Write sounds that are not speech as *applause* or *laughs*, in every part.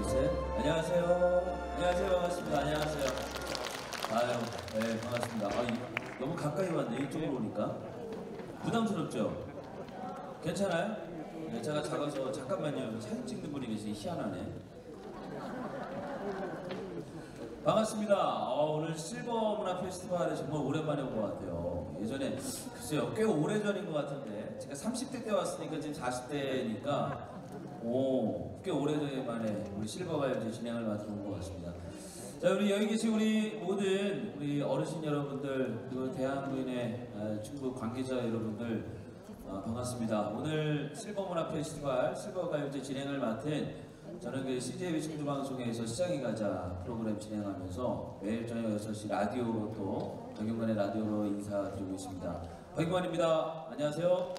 둘, 셋. 안녕하세요. 안녕하세요. 반갑습니다. 안녕하세요. 아유, 네, 반갑습니다. 아, 이- 너무 가까이 왔네. 이쪽으로 오니까. 부담스럽죠? 괜찮아요? 네, 제가 작아서 잠깐만요. 사진 찍는 분이 계시니 희한하네. 반갑습니다. 어, 오늘 실버 문화 페스티벌에 정말 오랜만에 온 것 같아요. 예전에 글쎄요, 꽤 오래 전인 것 같은데 제가 30대 때 왔으니까 지금 40대니까 오, 꽤 오래만에 우리 실버 가요제 진행을 맡으러 온 것 같습니다. 자, 우리 여기 계신 우리 모든 우리 어르신 여러분들 그리고 대한부인의 아, 중국 관계자 여러분들 아, 반갑습니다. 오늘 실버 문화 페스티벌 실버 가요제 진행을 맡은 저는 그 CJB 청주방송에서 시작이 가자 프로그램 진행하면서 매일 저녁 6시 라디오로 또 박용관의 라디오로 인사드리고 있습니다. 박용관입니다. 안녕하세요.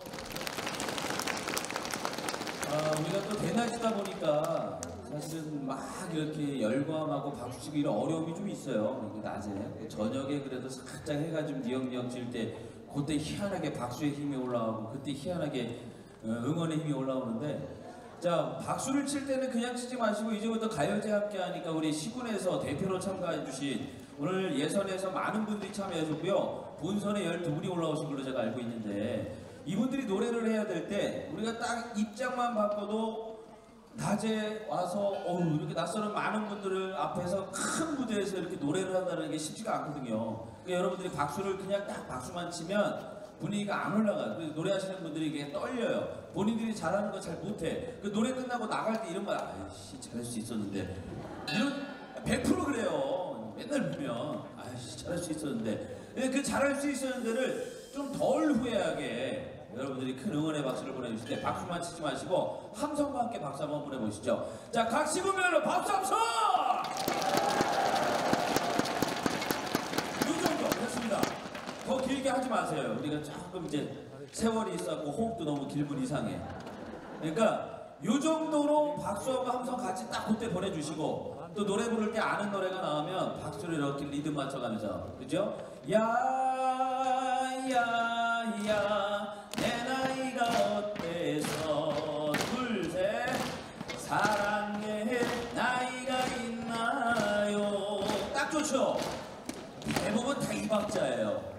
아, 우리가 또 대낮이다 보니까 사실은 막 이렇게 열광하고 박수치고 이런 어려움이 좀 있어요. 낮에. 저녁에 그래도 살짝 해가 좀 니역니역 질때 그때 희한하게 박수의 힘이 올라오고 그때 희한하게 어, 응원의 힘이 올라오는데 자 박수를 칠 때는 그냥 치지 마시고 이제부터 가요제 함께 하니까 우리 시군에서 대표로 참가해 주신 오늘 예선에서 많은 분들이 참여하셨고요 본선에 12분이 올라오신 걸로 제가 알고 있는데 이분들이 노래를 해야 될 때 우리가 딱 입장만 바꿔도 낮에 와서 어우 이렇게 낯설은 많은 분들을 앞에서 큰 무대에서 이렇게 노래를 한다는 게 쉽지가 않거든요. 그러니까 여러분들이 박수를 그냥 딱 박수만 치면 분위기가 안 올라가요. 노래하시는 분들이 이게 떨려요. 본인들이 잘하는 거 잘 못해. 그 노래 끝나고 나갈 때 이런 말, 아이씨 잘할 수 있었는데 이런 100% 그래요. 맨날 보면 아이씨 잘할 수 있었는데 그 잘할 수 있었는데를 좀 덜 후회하게 여러분들이 큰 응원의 박수를 보내주실 때 박수만 치지 마시고 함성과 함께 박수 한번 보내보시죠. 자, 각 시구별로 박수 함성! 이 정도 됐습니다. 더 길게 하지 마세요. 우리가 조금 이제 세월이 있었고 호흡도 너무 길분 이상해. 그러니까 요 정도로 박수하고 함성 같이 딱 그때 보내주시고 또 노래 부를 때 아는 노래가 나오면 박수를 이렇게 리듬 맞춰가면서 그죠? 야 야야 내 나이가 어때서 둘셋 사랑해 나이가 있나요 딱 좋죠? 대부분 다 이 박자예요.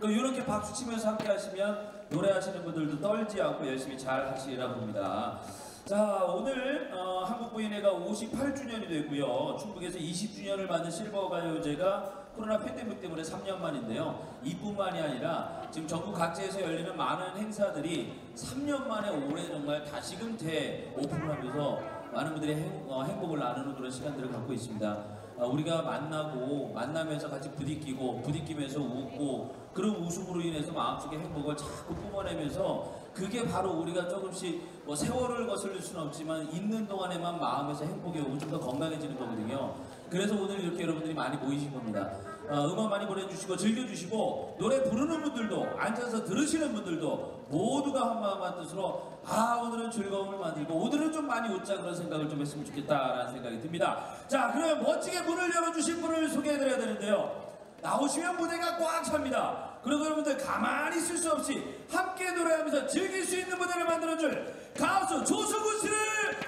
그 이렇게 박수 치면서 함께 하시면 노래하시는 분들도 떨지 않고 열심히 잘 하시리라 봅니다. 자 오늘 어, 한국부인회가 58주년이 되고요. 충북에서 20주년을 맞는 실버가요제가 코로나 팬데믹 때문에 3년 만인데요. 이뿐만이 아니라 지금 전국 각지에서 열리는 많은 행사들이 3년 만에 올해 정말 다시금 대오픈을 하면서 많은 분들이 행, 어, 행복을 나누는 그런 시간들을 갖고 있습니다. 어, 우리가 만나고 만나면서 같이 부딪히고 부딪히면서 웃고 그런 웃음으로 인해서 마음속에 행복을 자꾸 뿜어내면서 그게 바로 우리가 조금씩 뭐 세월을 거슬릴 수는 없지만 있는 동안에만 마음에서 행복이 오고 좀 더 건강해지는 거거든요. 그래서 오늘 이렇게 여러분들이 많이 모이신 겁니다. 어, 음악 많이 보내주시고 즐겨주시고 노래 부르는 분들도 앉아서 들으시는 분들도 모두가 한마음 한뜻으로 아 오늘은 즐거움을 만들고 오늘은 좀 많이 웃자 그런 생각을 좀 했으면 좋겠다라는 생각이 듭니다. 자 그러면 멋지게 문을 열어주신 분을 소개해드려야 되는데요. 나오시면 무대가 꽉 찹니다. 그리고 여러분들 가만히 있을 수 없이 함께 노래하면서 즐길 수 있는 무대를 만들어줄 가수 조수구 씨를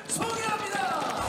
소개합니다.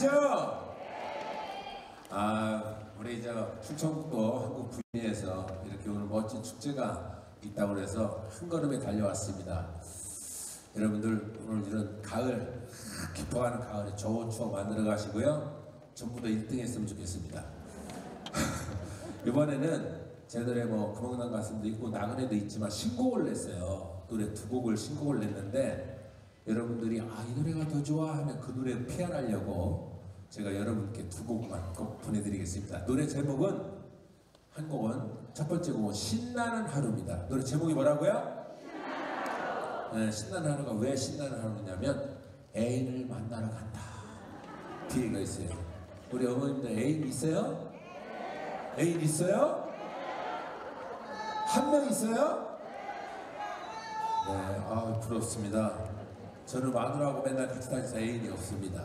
건강하시죠? 아, 우리 저 충청북도 한국 부위에서 이렇게 오늘 멋진 축제가 있다고 해서 한 걸음에 달려왔습니다. 여러분들 오늘 이런 가을, 깊어가는 가을에 좋은 추억 만들어 가시고요. 전부 다 1등 했으면 좋겠습니다. *laughs* 이번에는 제 노래 뭐 금강남 가슴도 있고 나그네도 있지만 신곡을 냈어요. 노래 두 곡을 신곡을 냈는데 여러분들이 아 이 노래가 더 좋아 하면 그 노래를 피안하려고 제가 여러분께 두 곡만 꼭 보내드리겠습니다. 노래 제목은 한 곡은 첫 번째 곡은 신나는 하루입니다. 노래 제목이 뭐라고요? 네, 신나는 하루가 왜 신나는 하루냐면 애인을 만나러 간다. 뒤에가 있어요. 우리 어머님들 애인 있어요? 애인 있어요? 한 명 있어요? 네, 아 부럽습니다. 저는 마누라하고 맨날 같이 다니서 애인이 없습니다.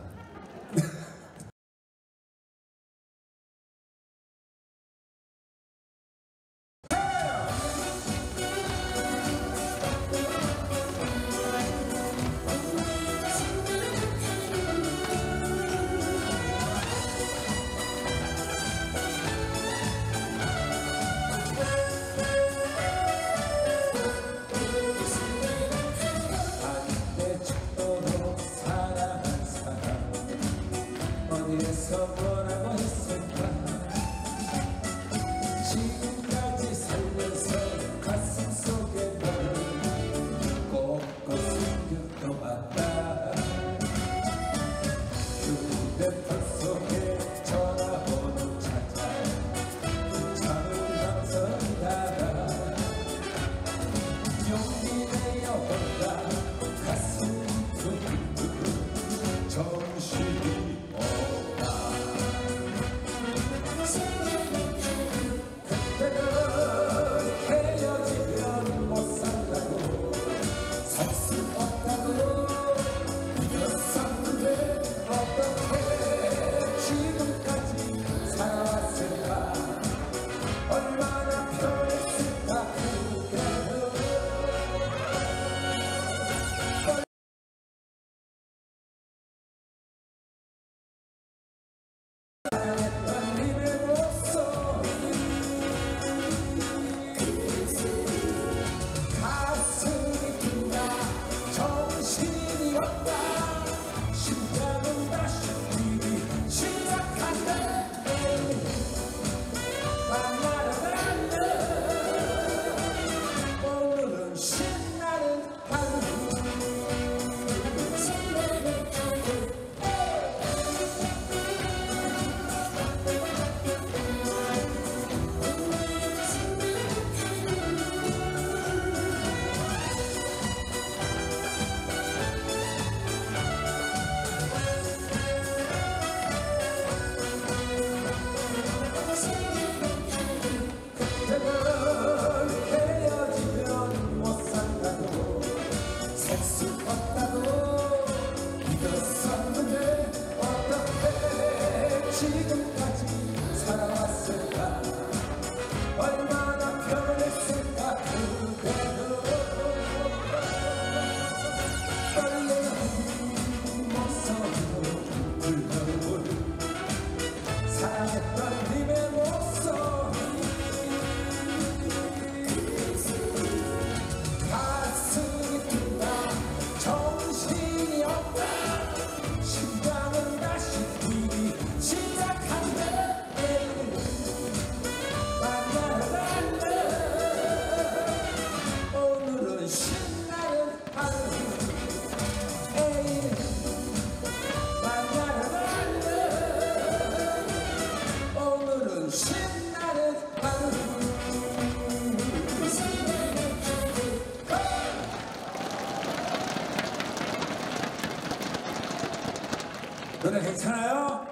노래 괜찮아요?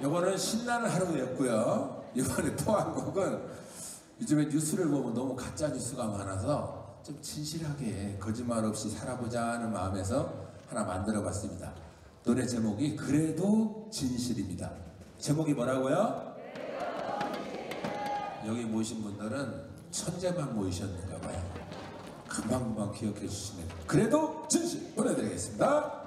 이거는 신나는 하루였고요. 이번에 또한 곡은 요즘에 뉴스를 보면 너무 가짜 뉴스가 많아서 좀 진실하게 거짓말 없이 살아보자 하는 마음에서 하나 만들어 봤습니다. 노래 제목이 그래도 진실입니다. 제목이 뭐라고요? 여기 모신 분들은 천재만 모이셨는가 봐요. 금방금방 기억해 주시네요. 그래도 진실 보내드리겠습니다.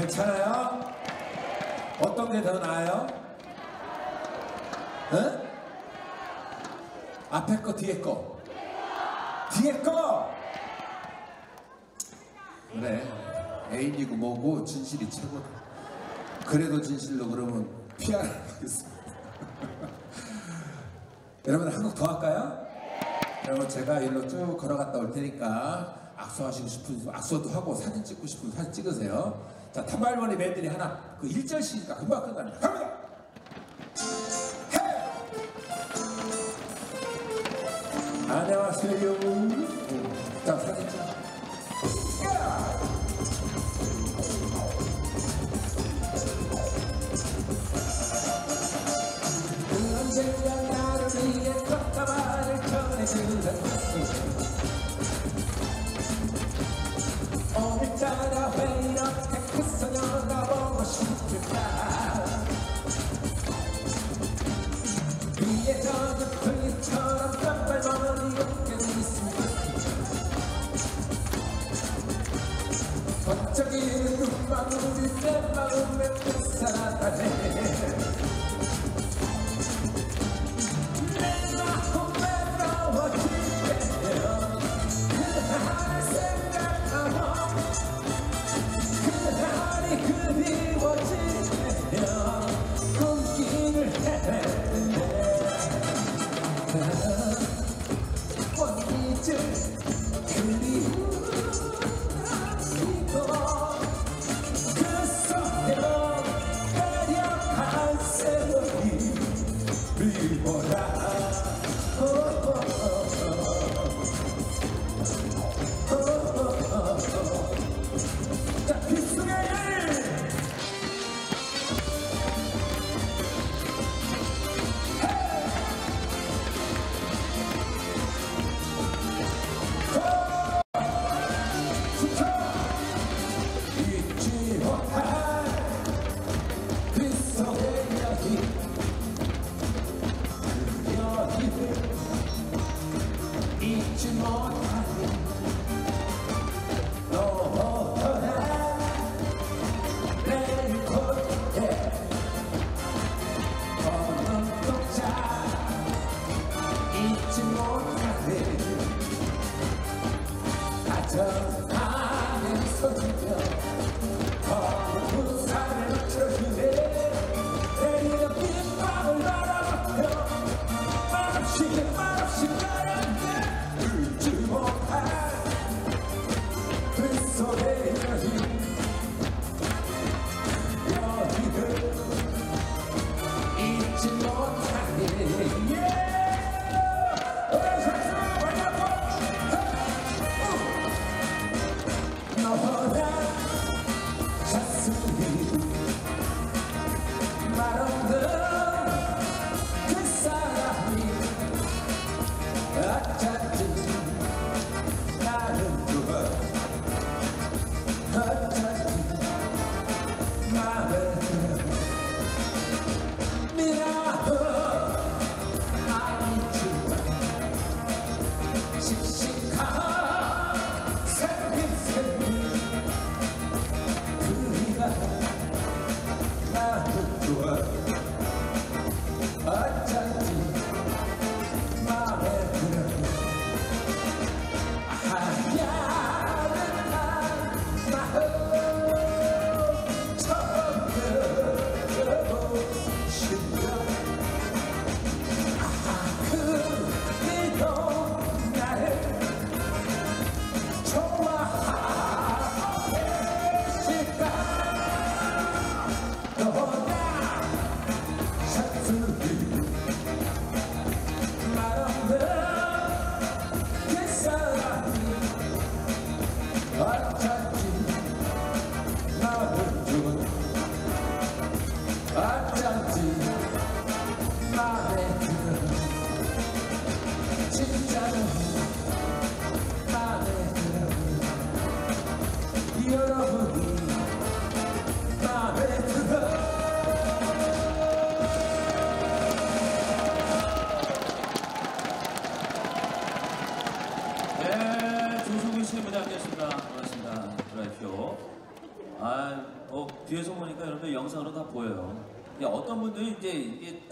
괜찮아요? 게 더 나아요? 응? 앞에 거 뒤에 거 뒤에 거 그래 애인이고 뭐고 진실이 최고다 그래도 진실로 그러면 피아노 하겠습니다 *laughs* 여러분 한곡더 할까요? 여러분 제가 일로 쭉 걸어갔다 올 테니까 악수하시고 싶은 분 악수도 하고 사진 찍고 싶은 분 사진 찍으세요 자, 단발머리 맨들이 하나. 그 1절씩이니까 금방 끝납니다. 갑니다! 해! 안녕하세요. 자, 사진 찍 저기 눈 마음이 내 마음에 그 사랑하네.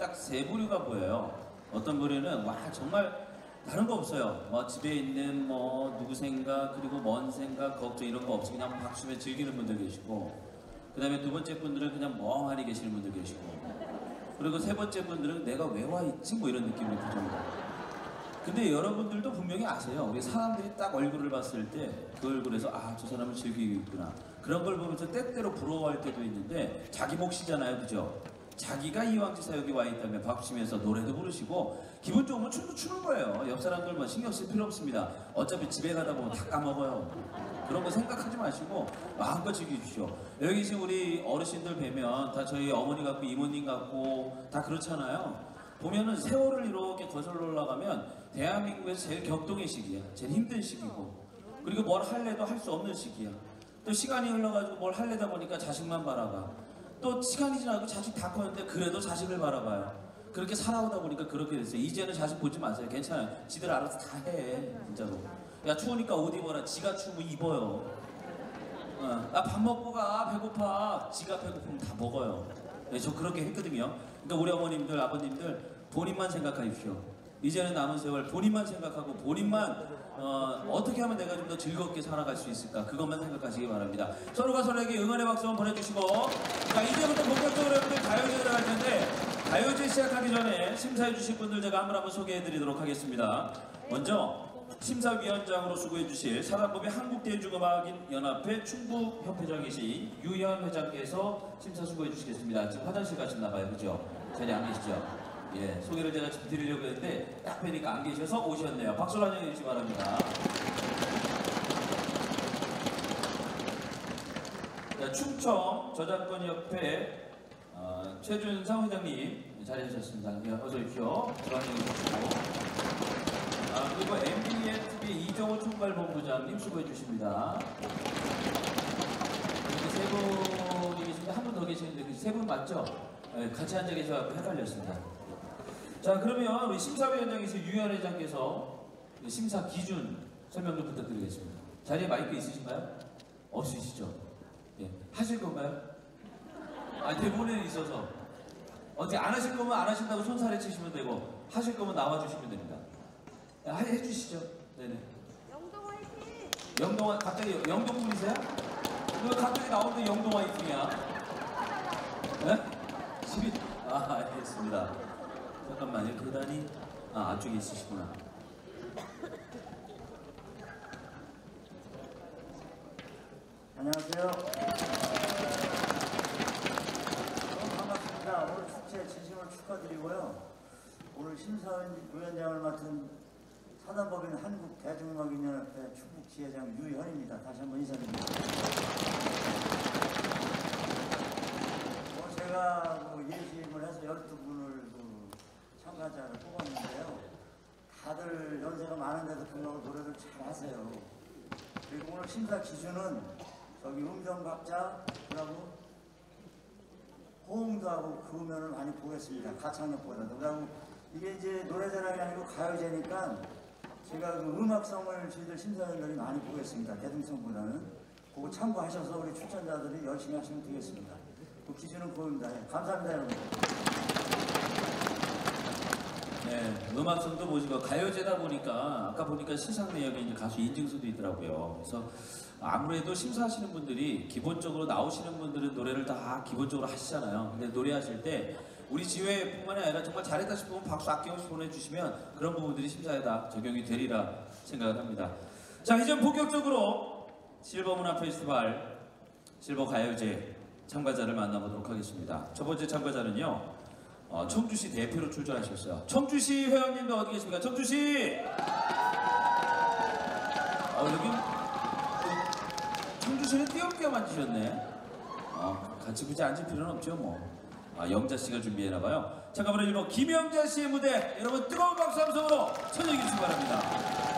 딱 세 부류가 보여요. 어떤 부류는 와 정말 다른 거 없어요. 뭐 집에 있는 뭐 누구 생각 그리고 뭔 생각 걱정 이런 거 없이 그냥 박수에 즐기는 분들 계시고 그 다음에 두 번째 분들은 그냥 멍하니 계시는 분들 계시고 그리고 세 번째 분들은 내가 왜 와 있지 뭐 이런 느낌이 드죠. 근데 여러분들도 분명히 아세요. 우리 사람들이 딱 얼굴을 봤을 때 그 얼굴에서 아, 저 사람을 즐기고 있구나. 그런 걸 보면서 때때로 부러워할 때도 있는데 자기 몫이잖아요. 그죠? 기가 이왕지사 여기 와 있다면 박수치면서 노래도 부르시고 기분 좋으면 춤도 추는 거예요. 옆 사람들 뭐 신경 쓸 필요 없습니다. 어차피 집에 가다 보면 다 까먹어요. 그런 거 생각하지 마시고 마음껏 즐기십시오. 여기 계신 우리 어르신들 뵈면 다 저희 어머니 같고 이모님 같고 다 그렇잖아요. 보면은 세월을 이렇게 거슬러 올라가면 대한민국에서 제일 격동의 시기야. 제일 힘든 시기고. 그리고 뭘 할래도 할 수 없는 시기야. 또 시간이 흘러가지고 뭘 할래다 보니까 자식만 바라봐. 또 시간이 지나고 자식 다 컸는데 그래도 자식을 바라봐요. 그렇게 살아오다 보니까 그렇게 됐어요. 이제는 자식 보지 마세요. 괜찮아요. 지들 알아서 다 해. 진짜로. 야 추우니까 옷 입어라. 지가 추우면 입어요. 어, 나밥 먹고 가. 배고파. 지가 배고프면 다 먹어요. 네, 저 그렇게 했거든요. 그러니까 우리 어머님들, 아버님들 본인만 생각하십시오. 이제는 남은 세월 본인만 생각하고 본인만 어, 떻게 하면 내가 좀 더 즐겁게 살아갈 수 있을까 그것만 생각하시기 바랍니다. 서로가 서로에게 응원의 박수 한번 보내주시고 자 이제부터 본격적으로 여러분들 가요제 들어갈 텐데 가요제 시작하기 전에 심사해 주실 분들 제가 한분 한분 소개해 드리도록 하겠습니다. 먼저 심사위원장으로 수고해 주실 사단법인 한국대중음악인연합회 충북협회장이신 유현 회장께서 심사 수고해 주시겠습니다. 지금 화장실 가셨나 봐요. 그죠? 자리 안 계시죠? 예, 소개를 제가 지금 드리려고 했는데 딱 뵈니까 안 계셔서 오셨네요. 박수로 환영해 주시기 바랍니다. 자, 충청 저작권협회 어, 최준상 회장님 자리해 주셨습니다. 예, 어서 오십시오. 주시고 아, 그리고 MBN TV 이정호 총괄본부장님 수고해 주십니다. 이렇게 세 분이 계신데 한 분 더 계시는데 그 세 분 맞죠? 네, 같이 앉아 계셔서 헷갈렸습니다. 자 그러면 우리 심사위원장이신 유현 회장께서 심사 기준 설명 좀 부탁드리겠습니다. 자리에 마이크 있으신가요? 없으시죠? 예. 하실 건가요? 아 대본에 있어서 어떻게 안 하실 거면 안 하신다고 손살에 치시면 되고 하실 거면 나와 주시면 됩니다. 야, 해- 해주시죠. 네네. 영동 화이팅! 영동 갑자기 영동 분이세요? 왜 갑자기 나오는데 영동 화이팅이야? 네? 집이 아 알겠습니다. 잠깐만요. 계단이 아 안쪽에 있으시구나. 안녕하세요. 너무 반갑습니다. 오늘 축제 진심으로 축하드리고요. 오늘 심사위원장을 맡은 사단법인 한국대중음악인연합회 충북지회장 유현입니다. 다시 한번 인사드립니다. 오늘 제가 그 예심을 해서 12분을 그 참가자를 뽑았는데요. 다들 연세가 많은데도 불구하고 노래를 잘 하세요. 그리고 오늘 심사 기준은 저기 음정박자 그리고 호응도 하고 그으면을 많이 보겠습니다. 가창력보다도. 그리고 이게 이제 노래자랑이 아니고 가요제니까 제가 그 음악성을 저희들 심사위원들이 많이 보겠습니다. 대중성보다는. 그거 참고하셔서 우리 출전자들이 열심히 하시면 되겠습니다. 그 기준은 그겁니다. 예, 감사합니다, 여러분. 네, 음악성도 보시고 가요제다 보니까 아까 보니까 시상 내역에 이제 가수 인증서도 있더라고요. 그래서 아무래도 심사하시는 분들이 기본적으로 나오시는 분들은 노래를 다 기본적으로 하시잖아요. 근데 노래하실 때 우리 지회뿐만이 아니라 정말 잘했다 싶으면 박수 아낌없이 보내주시면 그런 부분들이 심사에 다 적용이 되리라 생각을 합니다. 자, 이제 본격적으로 실버 문화 페스티벌 실버 가요제 참가자를 만나보도록 하겠습니다. 첫 번째 참가자는요. 어, 청주시 대표로 출전하셨어요. 청주시 회원님도 어디 계십니까? 청주시! 어, 여기 그 청주시는 띄엄띄엄 앉으셨네. 어, 같이 굳이 앉을 필요는 없죠, 뭐. 아, 영자 씨가 준비해나봐요. 잠깐만요, 김영자 씨의 무대, 여러분 뜨거운 박수 함성으로 청해 주시기 바랍니다.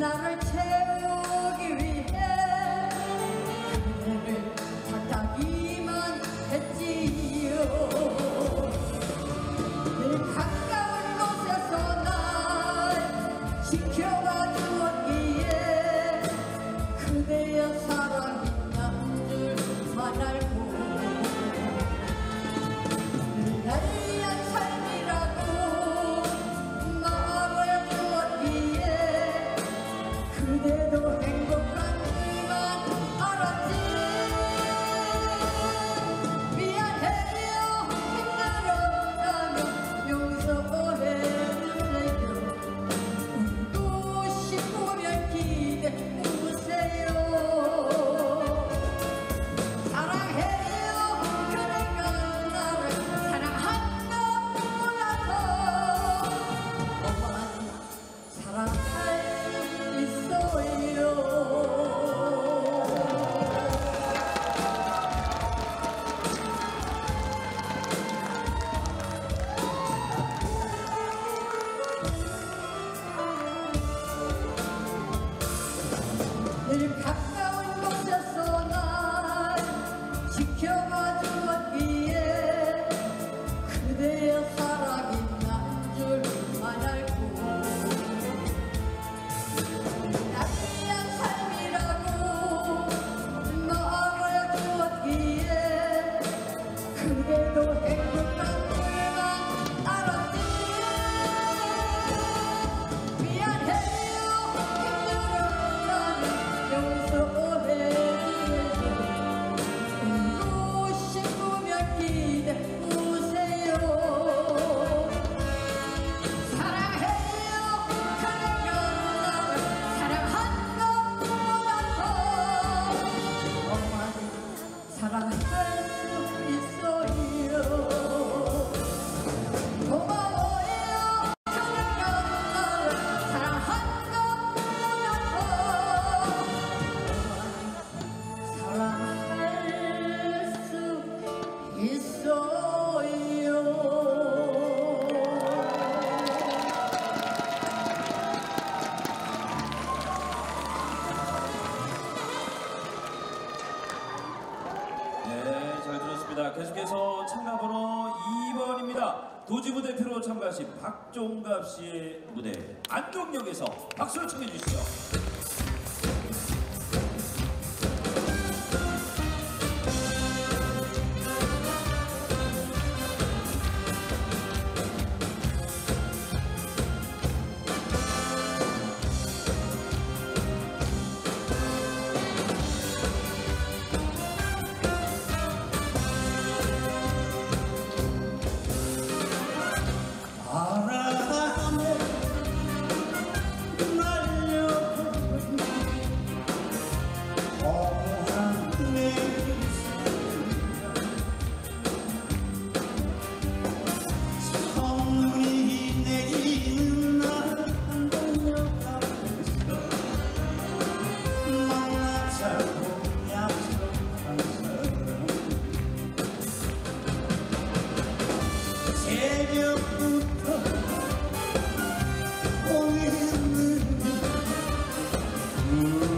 not return. 남경역에서 박수를 청해 주시죠. Mm-hmm.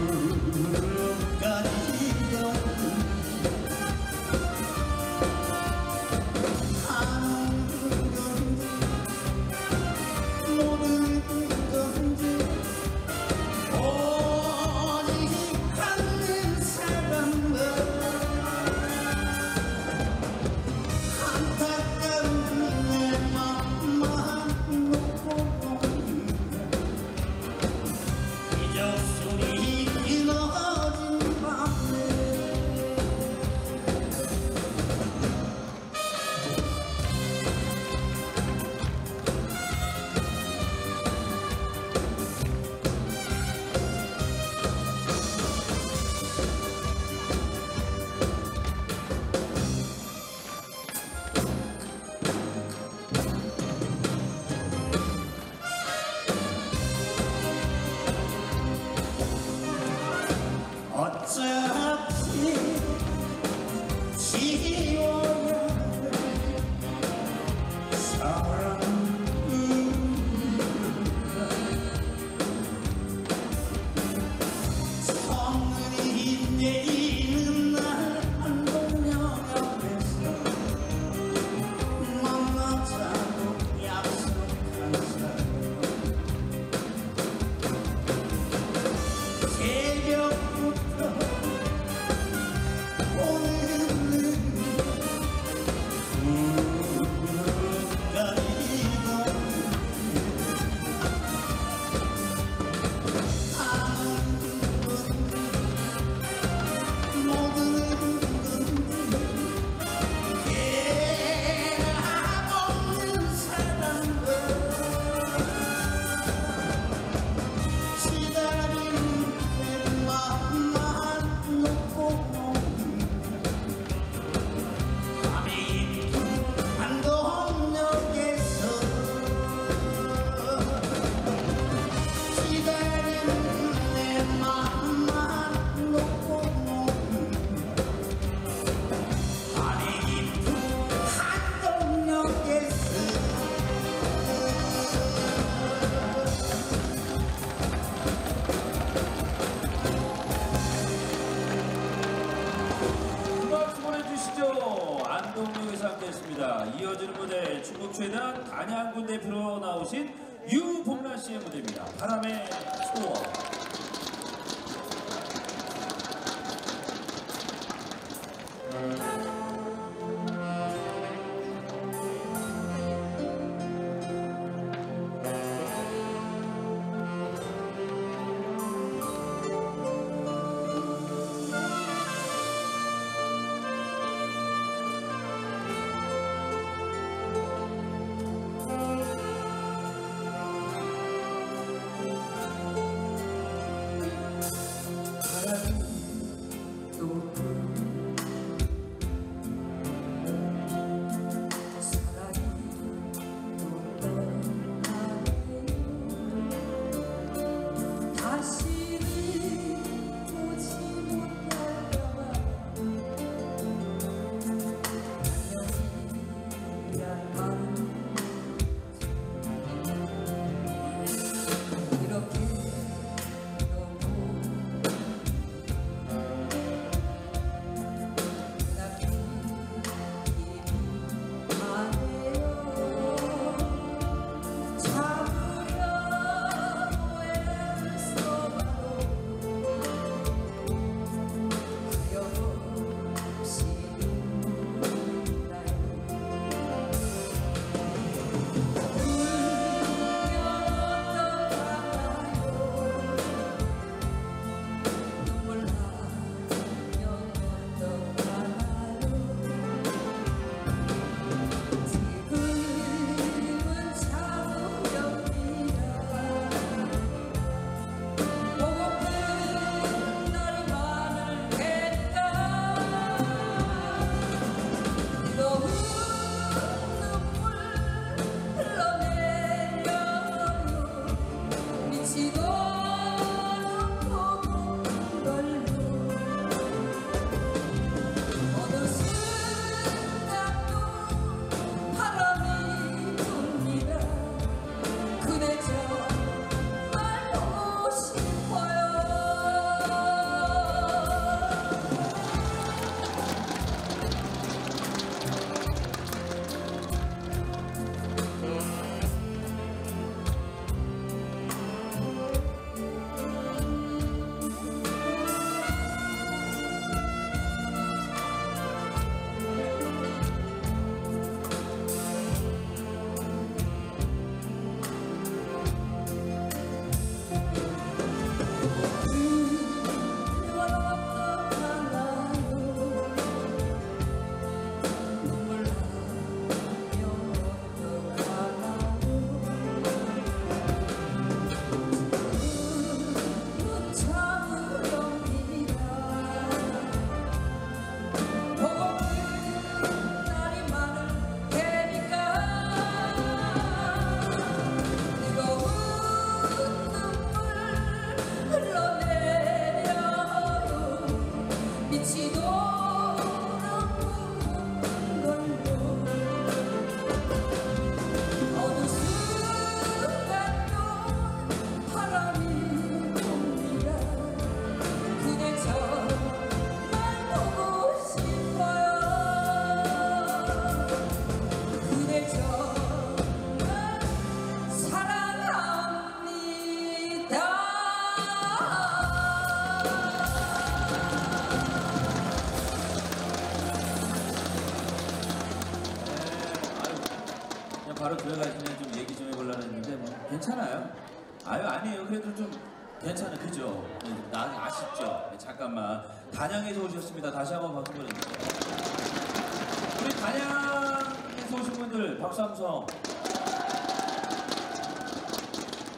함성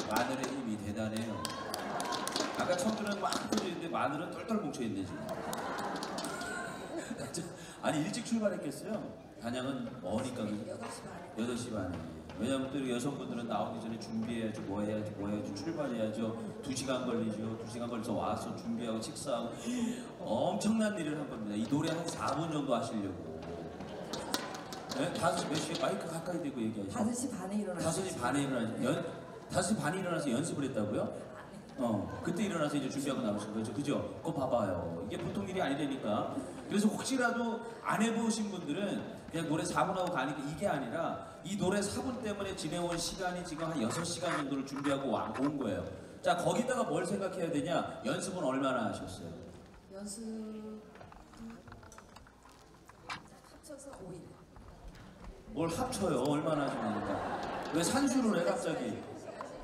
마늘의 힘이 대단해요 아까 청주는 막 터지는데 마늘은 똘똘 뭉쳐있네 지금 아니 일찍 출발했겠어요? 단양은 머니까 그죠? 8시 반에. 왜냐면 또 여성분들은 나오기 전에 준비해야죠, 뭐 해야죠, 뭐 해야죠, 출발해야죠. 2시간 걸리죠. 2시간 걸려서 와서 준비하고 식사하고 *gasps* 엄청난 일을 한 겁니다. 이 노래 한 4분 정도 하시려고. 네? 5시 몇 시에 마이크 가까이 대고 얘기하시죠. 5시 반에 일어나서 5시 반에 일어나서 연 5시 반에 일어나서 연습을 했다고요? 어 그때 일어나서 이제 준비하고 나오신 거죠 그죠? 그거 봐봐요 이게 보통 일이 아니라니까 그래서 혹시라도 안 해보신 분들은 그냥 노래 4분 하고 가니까 이게 아니라 이 노래 4분 때문에 지내온 시간이 지금 한 6시간 정도를 준비하고 와- 온 거예요 자 거기다가 뭘 생각해야 되냐 연습은 얼마나 하셨어요? 연습 합쳐서 5일 뭘 합쳐요 얼마나 하시니까 왜 산수를 해 갑자기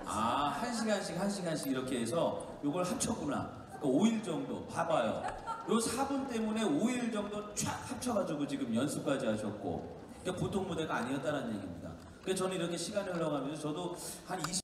아, 한 시간씩 한 시간씩 이렇게 해서 요걸 합쳤구나. 그러니까 5일 정도 봐봐요. 요 4분 때문에 5일 정도 쫙 합쳐가지고 지금 연습까지 하셨고 그러니까 보통 무대가 아니었다는 얘기입니다. 그래서 저는 이렇게 시간이 흘러가면서 저도 한 20.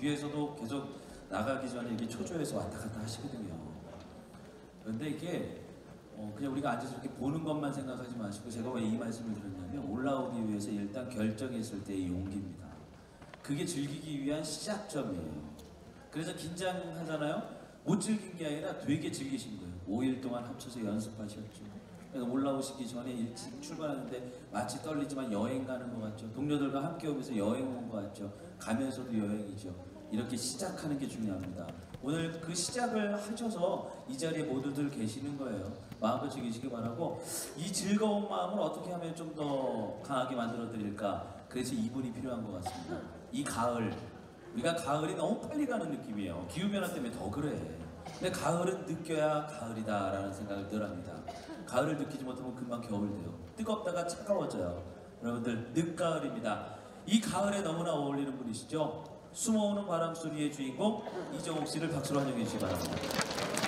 뒤에서도 계속 나가기 전에 이렇게 초조해서 왔다 갔다 하시거든요. 그런데 이게 어, 그냥 우리가 앉아서 이렇게 보는 것만 생각하지 마시고 제가 왜 이 말씀을 드렸냐면 올라오기 위해서 일단 결정했을 때의 용기입니다. 그게 즐기기 위한 시작점이에요. 그래서 긴장하잖아요. 못 즐긴 게 아니라 되게 즐기신 거예요. 5일 동안 합쳐서 연습하셨죠. 그래서 올라오시기 전에 일찍 출발하는데 마치 떨리지만 여행 가는 것 같죠. 동료들과 함께 오면서 여행 온 것 같죠. 가면서도 여행이죠. 이렇게 시작하는 게 중요합니다. 오늘 그 시작을 하셔서 이 자리에 모두들 계시는 거예요. 마음껏 즐기시기 바라고 이 즐거운 마음을 어떻게 하면 좀 더 강하게 만들어 드릴까? 그래서 이분이 필요한 것 같습니다. 이 가을 우리가 가을이 너무 빨리 가는 느낌이에요. 기후 변화 때문에 더 그래. 근데 가을은 느껴야 가을이다라는 생각을 늘 합니다. 가을을 느끼지 못하면 금방 겨울 돼요. 뜨겁다가 차가워져요. 여러분들 늦가을입니다. 이 가을에 너무나 어울리는 분이시죠? 숨어오는 바람 소리의 주인공 이정옥 씨를 박수로 환영해 주시기 바랍니다.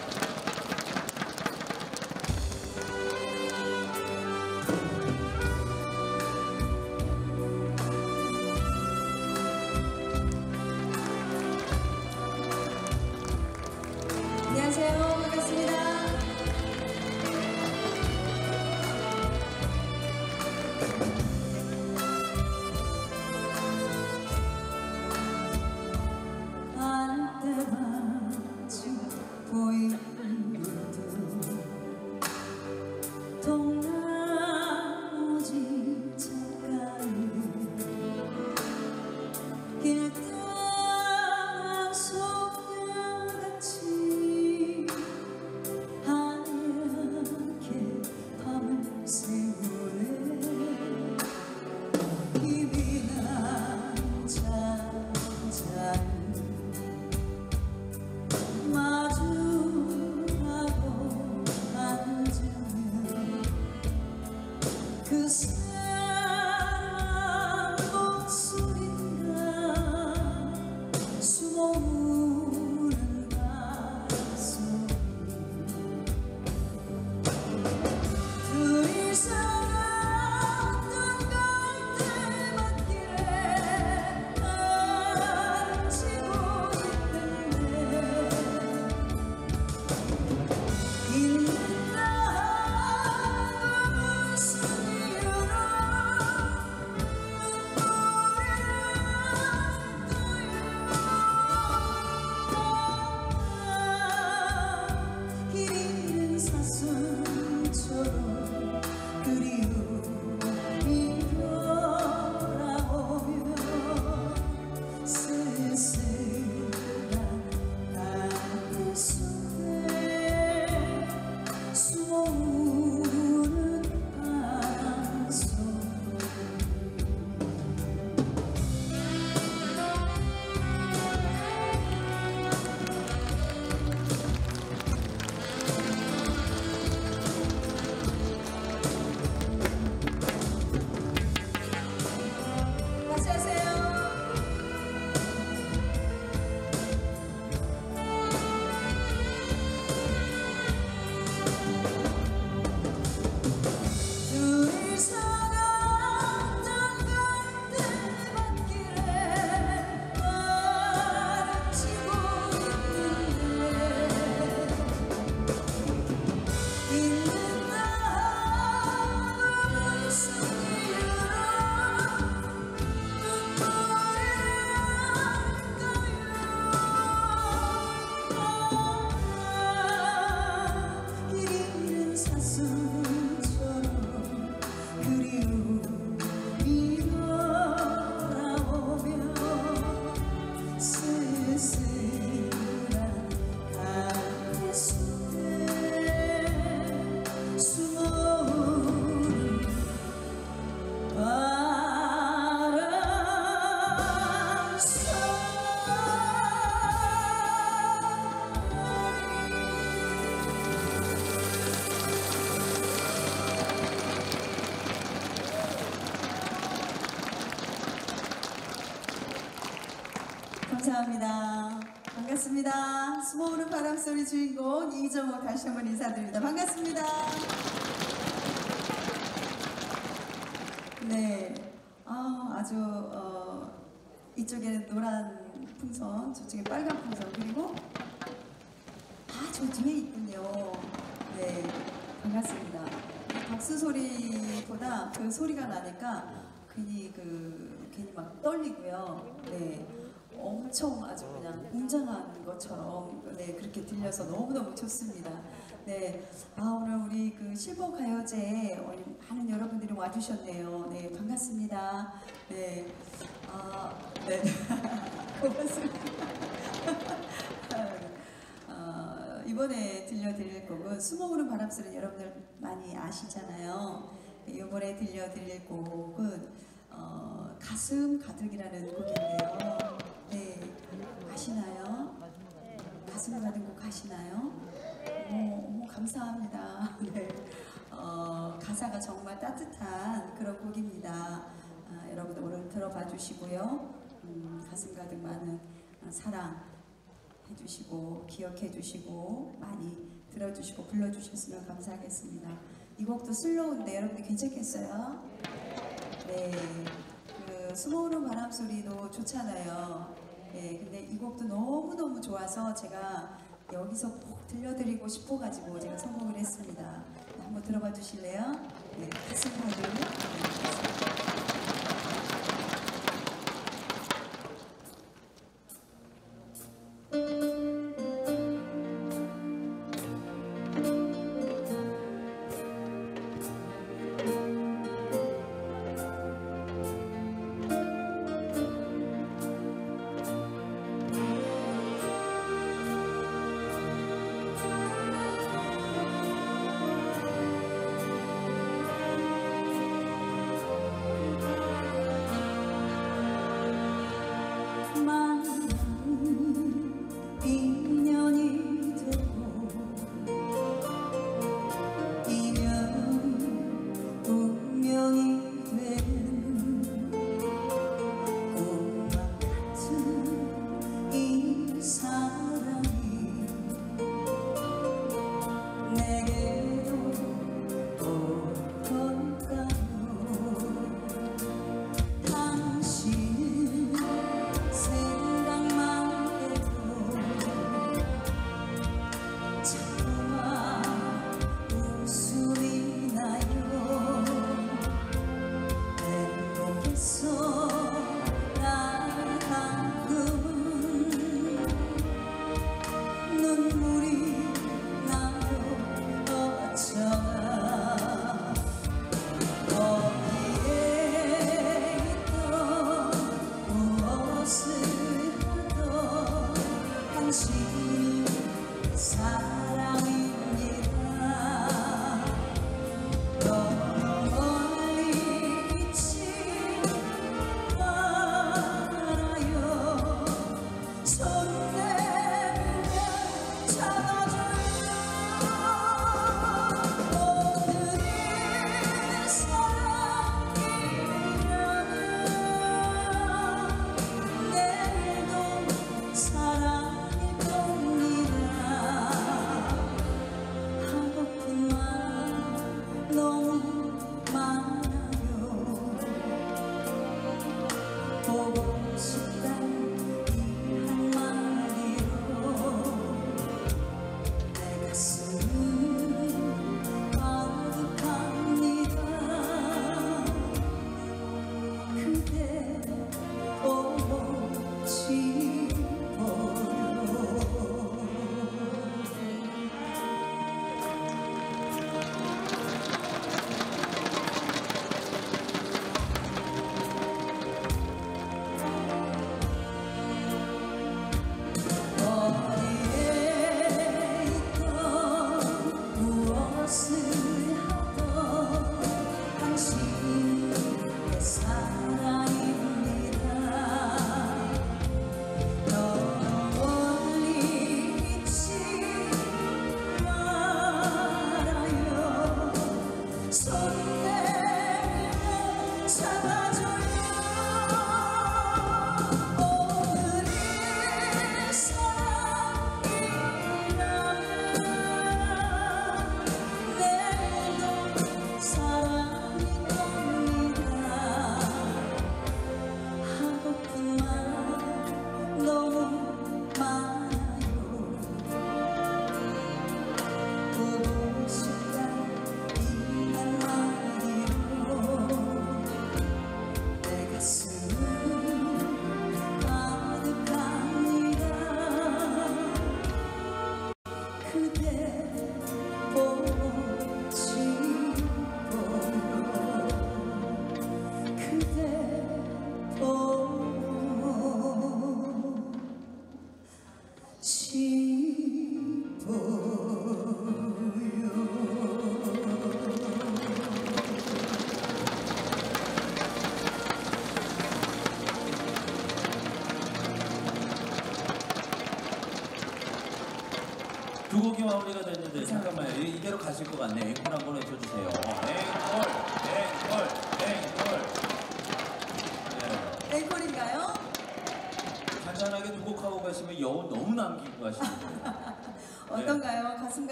숨 그 소리가 나니까 괜히 그 괜히 막 떨리고요. 네, 엄청 아주 그냥 웅장한 것처럼 네 그렇게 들려서 너무 너무 좋습니다. 네, 아 오늘 우리 그 실버 가요제에 많은 여러분들이 와주셨네요. 네, 반갑습니다. 네, 아, 네, *laughs* 고맙습니다. 어, *laughs* 이번에 들려드릴 곡은 수모으는 바람소리 여러분들 많이 아시잖아요. 네, 이번에 들려드릴 곡은 어, 가슴 가득이라는 곡인데요. 네, 아시나요? 가슴 가득 곡 아시나요? 어머, 어머 감사합니다. *laughs* 네, 어, 가사가 정말 따뜻한 그런 곡입니다. 아, 여러분들 오늘 들어봐 주시고요. 음, 가슴 가득 많은 어, 사랑 해주시고 기억해 주시고 많이 들어주시고 불러주셨으면 감사하겠습니다. 이 곡도 슬로우인데 여러분들 괜찮겠어요? 네, 그 숨어오는 바람 소리도 좋잖아요. 네, 근데 이 곡도 너무 너무 좋아서 제가 여기서 꼭 들려드리고 싶어가지고 제가 선곡을 했습니다. 네, 한번 들어봐 주실래요? 네, 가득. 네,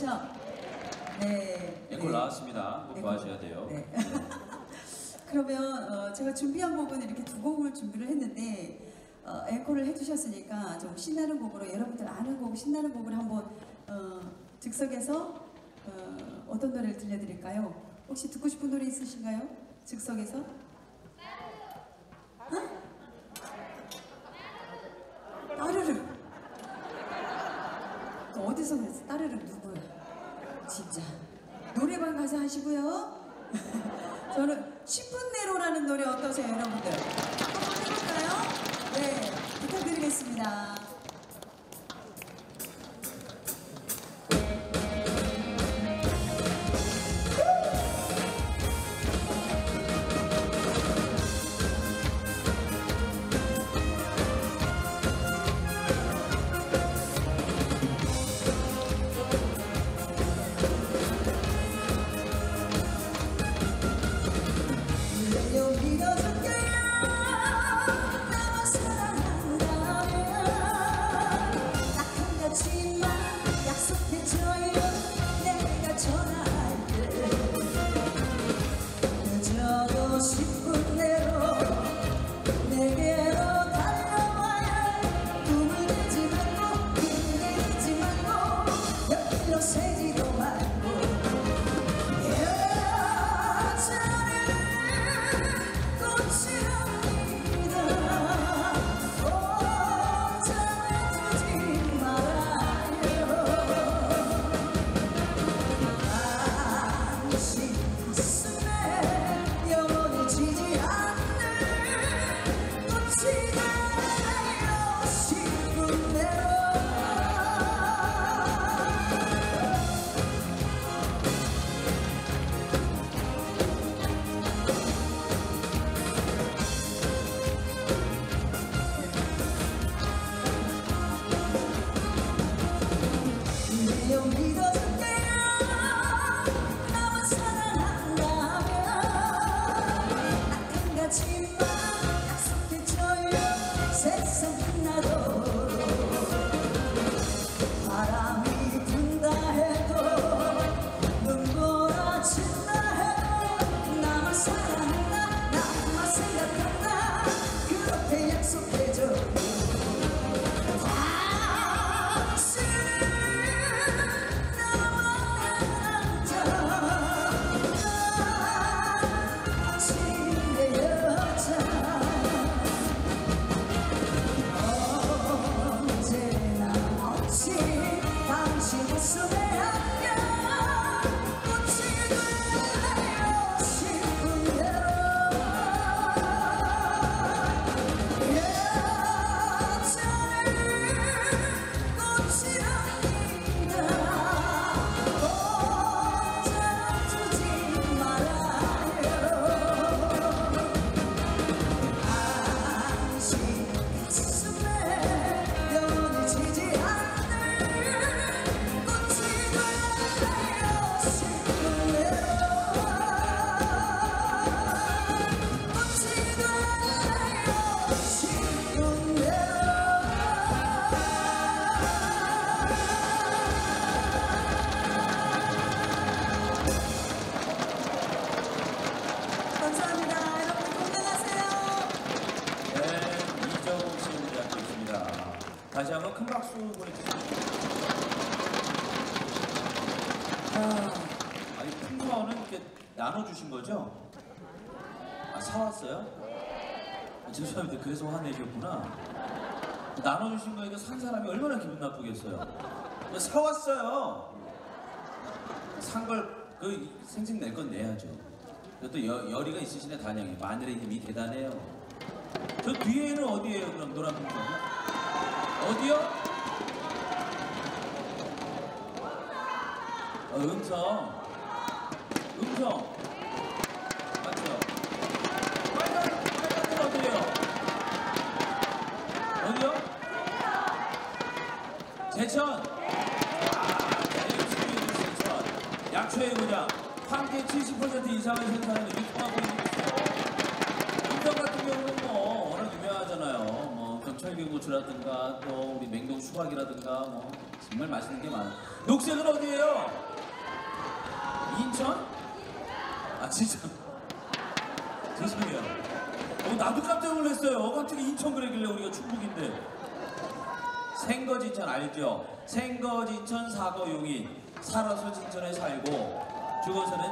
좋죠? 네. 앵콜 네. 나왔습니다. 꼭 앵콜. 봐주셔야 돼요. 네. *laughs* 그러면 어, 제가 준비한 곡은 이렇게 두 곡을 준비를 했는데 어, 앵콜을 해주셨으니까 좀 신나는 곡으로 여러분들 아는 곡 신나는 곡을 한번 어, 즉석에서 어, 어떤 노래를 들려드릴까요? 혹시 듣고 싶은 노래 있으신가요? 즉석에서? 어? 따르르 또 어디서 그랬어? 따르르 누구야? 진짜 노래방 가서 하시고요. *laughs* 저는 10분 내로라는 노래 어떠세요, 여러분들? 한번 해볼까요? 네, 부탁드리겠습니다. 죄송합니다. 그래서 화내셨구나. 나눠주신 거니까 산 사람이 얼마나 기분 나쁘겠어요. 사왔어요. 산 걸 그 생생 낼 건 내야죠. 또 여, 열의가 있으시네 단양이 마늘의 힘이 대단해요. 저 뒤에는 어디예요? 그럼 노란 풍선 어디요? 어, 음성 맞죠? 빨간 빨간은 어디예요? 어디요? 제천. 아, 제천. 제천. 약초의 고장. 한개 70% 이상을 생산하는 유통하고 있는 곳이에요. 인천 같은 경우는 뭐 워낙 유명하잖아요. 뭐 경찰교고추라든가 또 우리 맹동 수박이라든가 뭐 정말 맛있는 게 많아요. 녹색은 어디예요? 인천? 아 진짜. 죄송해요. 어, 나도 깜짝 놀랐어요. 갑자기 인천 그러길래 우리가 충북인데. 생거진천 알죠? 생거진천 사거용인 살아서 진천에 살고 죽어서는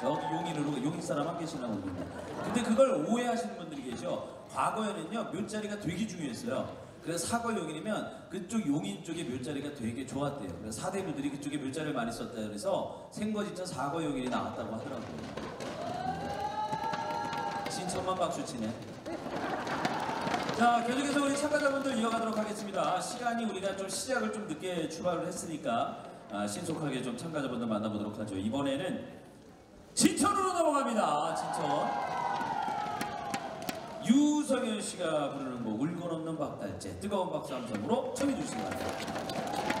저기 용인으로 용인 사람 한 계시나 모르겠네. 근데 그걸 오해하시는 분들이 계셔. 과거에는요 묘자리가 되게 중요했어요. 그래서 사거 용인이면 그쪽 용인 쪽의 묘자리가 되게 좋았대요. 그래서 사대부들이 그쪽에 묘자리를 많이 썼다 그래서 생거진천 사거 용인이 나왔다고 하더라고요. 신천만 박수 치네. 자, 계속해서 우리 참가자분들 이어가도록 하겠습니다. 시간이 우리가 좀 시작을 좀 늦게 출발을 했으니까 아, 신속하게 좀 참가자분들 만나보도록 하죠. 이번에는 진천으로 넘어갑니다. 진천. 유성현 씨가 부르는 곡 울고 넘는 박달재 뜨거운 박수 함성으로 청해 주시기 바랍니다.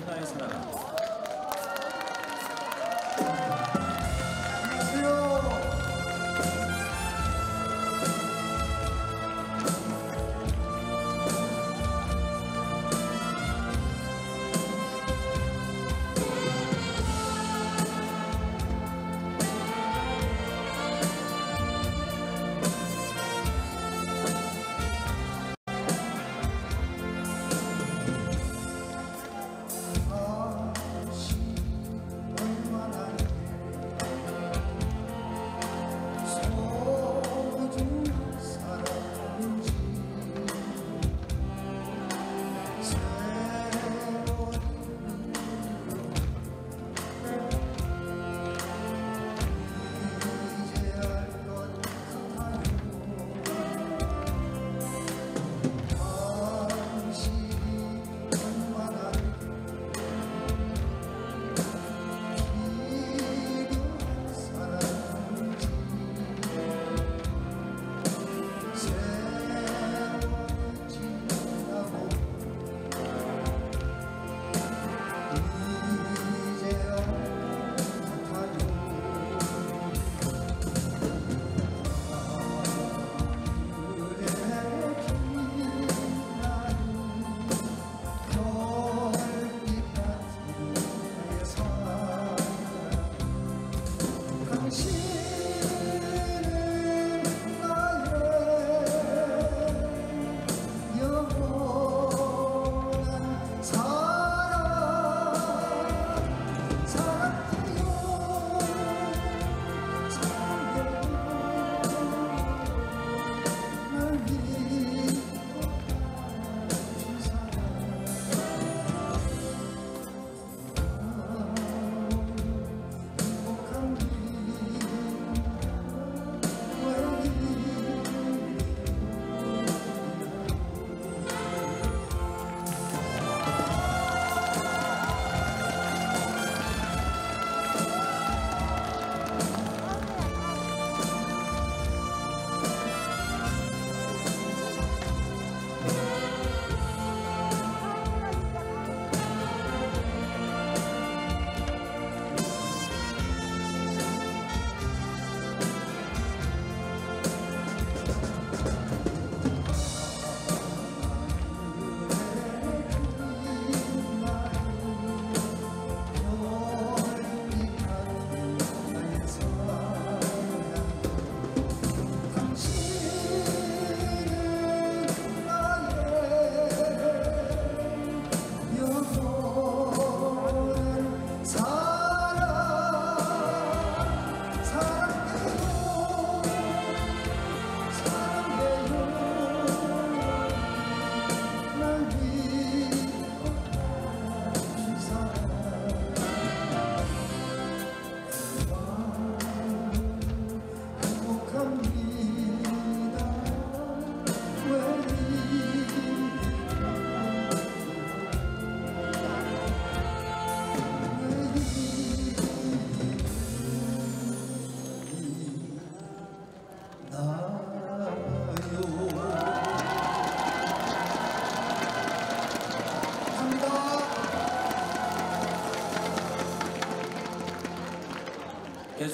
감사하겠습니다.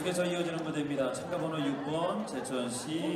계속해서 이어지는 무대입니다. 참가 번호 6번 제천 시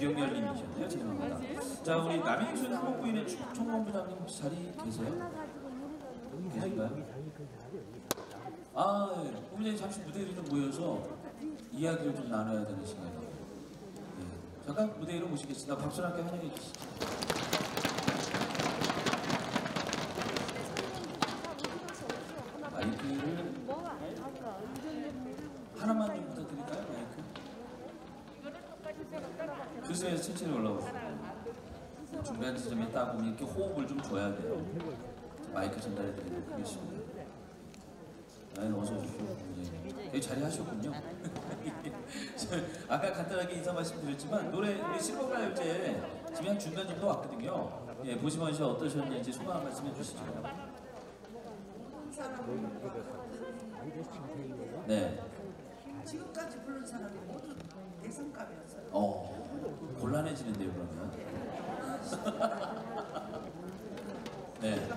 유경열 님이셨네요. 죄송합니다. 자 우리 남인순 한복부인의 총무부장님 자리 계세요? 계신가요? 아, 예. 부부장님 잠시 무대 위로 좀 모여서 이야기를 좀 나눠야 되는 시간이에요. 예. 잠깐 무대 위로 모시겠습니다. 박수 함께 환영해 주시죠. 마이크를 하나만 좀 부탁드릴까요? 마이크. 글쎄요, 천천히 올라오세요. 중간 지점에 딱 보면 이렇게 호흡을 좀 줘야 돼요. 마이크 전달해 드리도록 하겠습니다. 아, 어서 오십시오. 예. 여기 자리하셨군요. 저 *laughs* 아까 간단하게 인사 말씀드렸지만 노래 우리 실버가요제 지금 한 중간 정도 왔거든요. 예, 보시면 씨 어떠셨는지 소감 한 말씀 해주시죠. 네. 지금까지 부른 사람이 모두 대성감이었어요. 어, 곤란해지는데요, 그러면. *laughs* 네.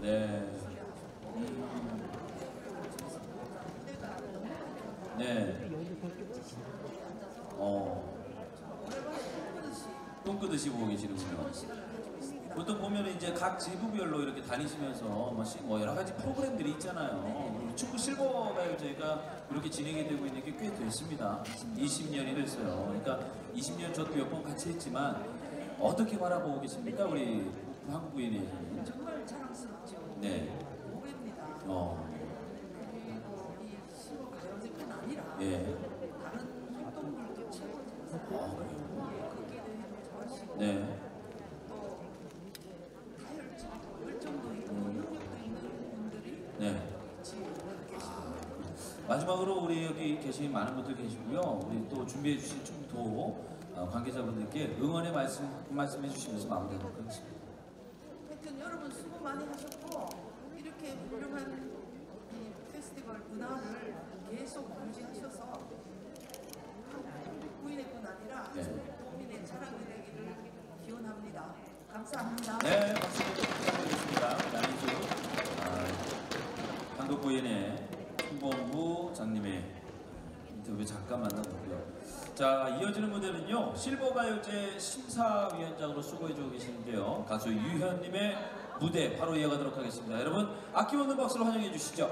네. 음. 네. 어. 꿈꾸듯이 보고 계시는군요. 보통 보면 이제 각 지부별로 이렇게 다니시면서 뭐, 시- 뭐 여러 가지 프로그램들이 있잖아요. 축구 실버 가요제가 이렇게 진행이 되고 있는 게 꽤 됐습니다. 20년이 됐어요. 그러니까 20년 저도 몇 번 같이 했지만 어떻게 바라보고 계십니까, 우리 한국 부인이? 정말 자랑스럽죠. 네. 고백입니다. 어, 그리고 이 시골 가요제뿐 아니라 예. 다른 활동들도 최고죠. 어, 그래요. 걷기도 좋아하시고 네. 또 다혈질, 열정도 있고 능력도 있는 분들이 네. 지금 계시고 마지막으로 우리 여기 계신 많은 계시고요. 우리 또 준비해 주신 춤도 어, 관계자분들께 응원의 말씀 한 말씀 해 주시면서 마무리하도록 하겠습니다. 하여튼 여러분 수고 많이 하셨고 이렇게 훌륭한 이 페스티벌 문화를 계속 유지하셔서 한국 부인의뿐 아니라 네. 국민의 자랑이 되기를 기원합니다. 감사합니다. 네, 박수 부탁드리겠습니다. 나인수 아, 한국부인의 홍범부 장님의 인터뷰 잠깐 만나보고요. 자, 이어지는 무대는요, 실버가요제 심사위원장으로 수고해주고 계시는데요. 가수 유현님의 무대 바로 이어가도록 하겠습니다. 여러분, 아낌없는 박수로 환영해 주시죠.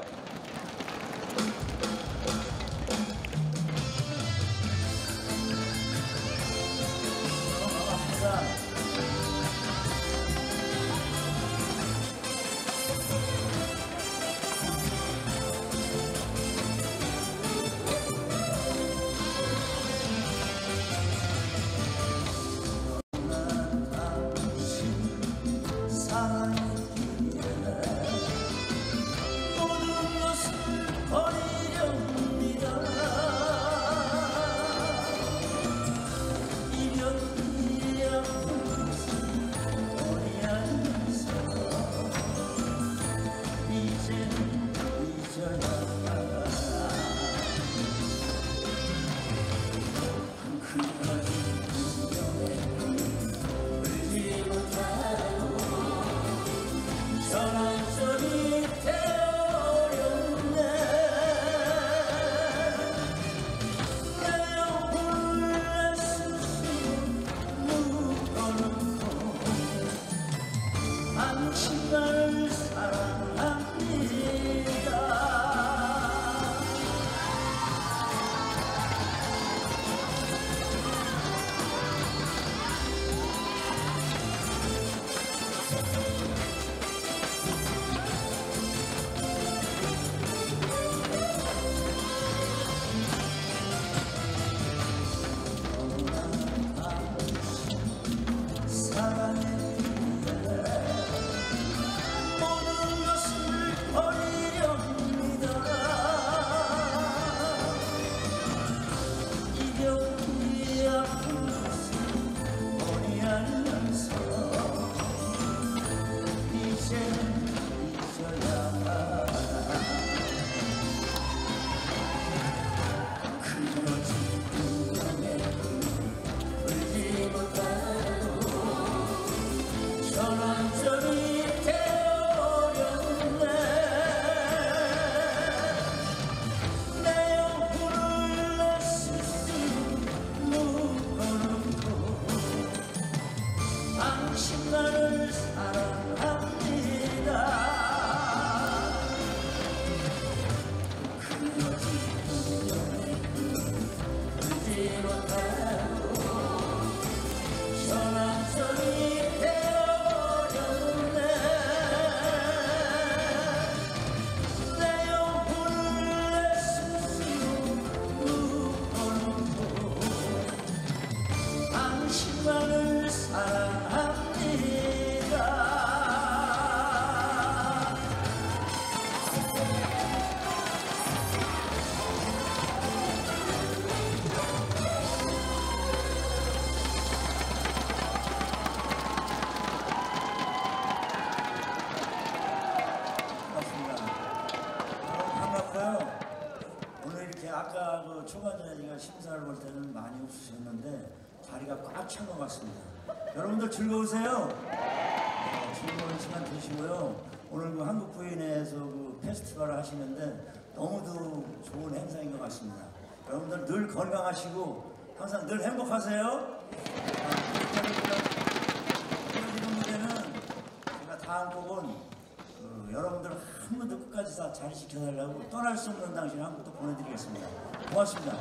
자리가 꽉찬것 같습니다. 여러분들 즐거우세요? 네, 즐거운 시간 되시고요. 오늘 그 한국 부인에서 그 페스티벌을 하시는데 너무도 좋은 행사인 것 같습니다. 여러분들 늘 건강하시고 항상 늘 행복하세요. 이런 무대는 제가 다음 곡은 그 여러분들 한 번도 끝까지 다 잘 지켜달라고 떠날 수 없는 당신 한 곡도 보내드리겠습니다. 고맙습니다.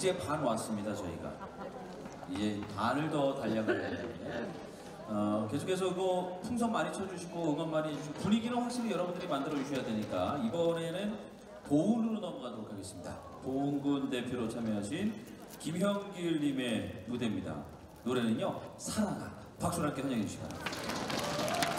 이제 반 왔습니다 저희가. 이제 반을 더 달려가려는데. 어, 계속해서 그 풍선 많이 쳐주시고 응원 많이 해주시고 분위기는 확실히 여러분들이 만들어 주셔야 되니까 이번에는 보은으로 넘어가도록 하겠습니다. 보은군 대표로 참여하신 김형길님의 무대입니다. 노래는요 사랑아. 박수로 함께 환영해 주시기 바랍니다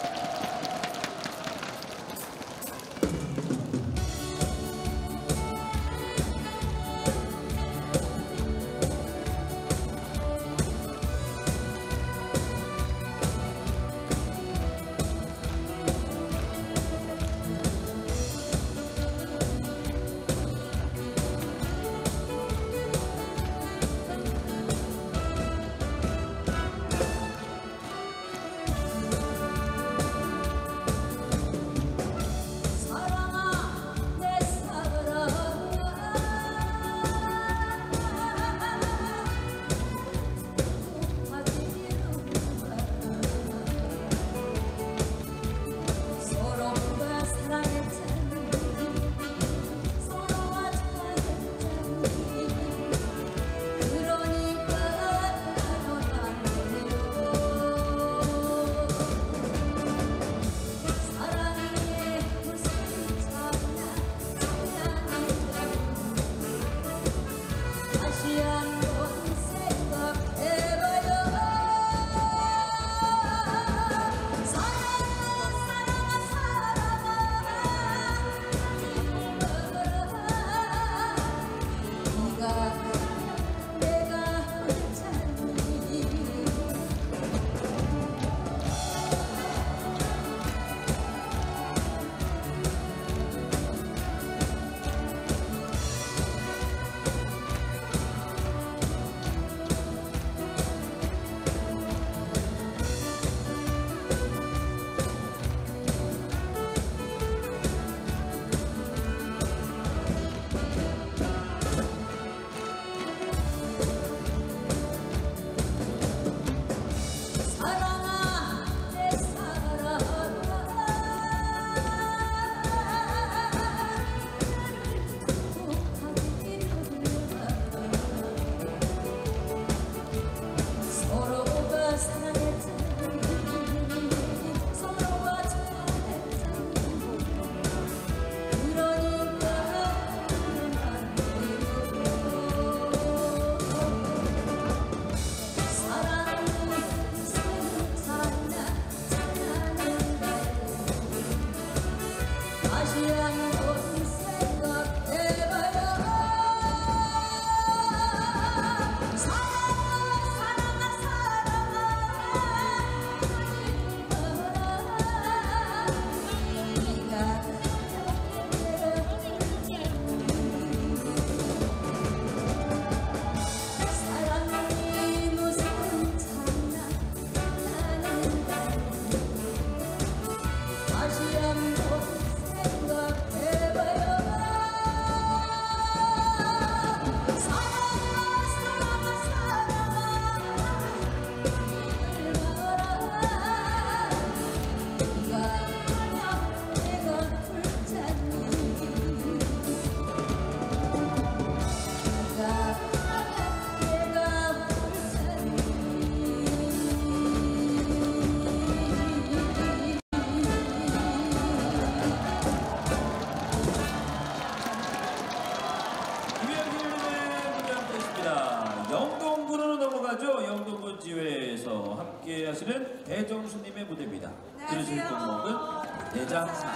내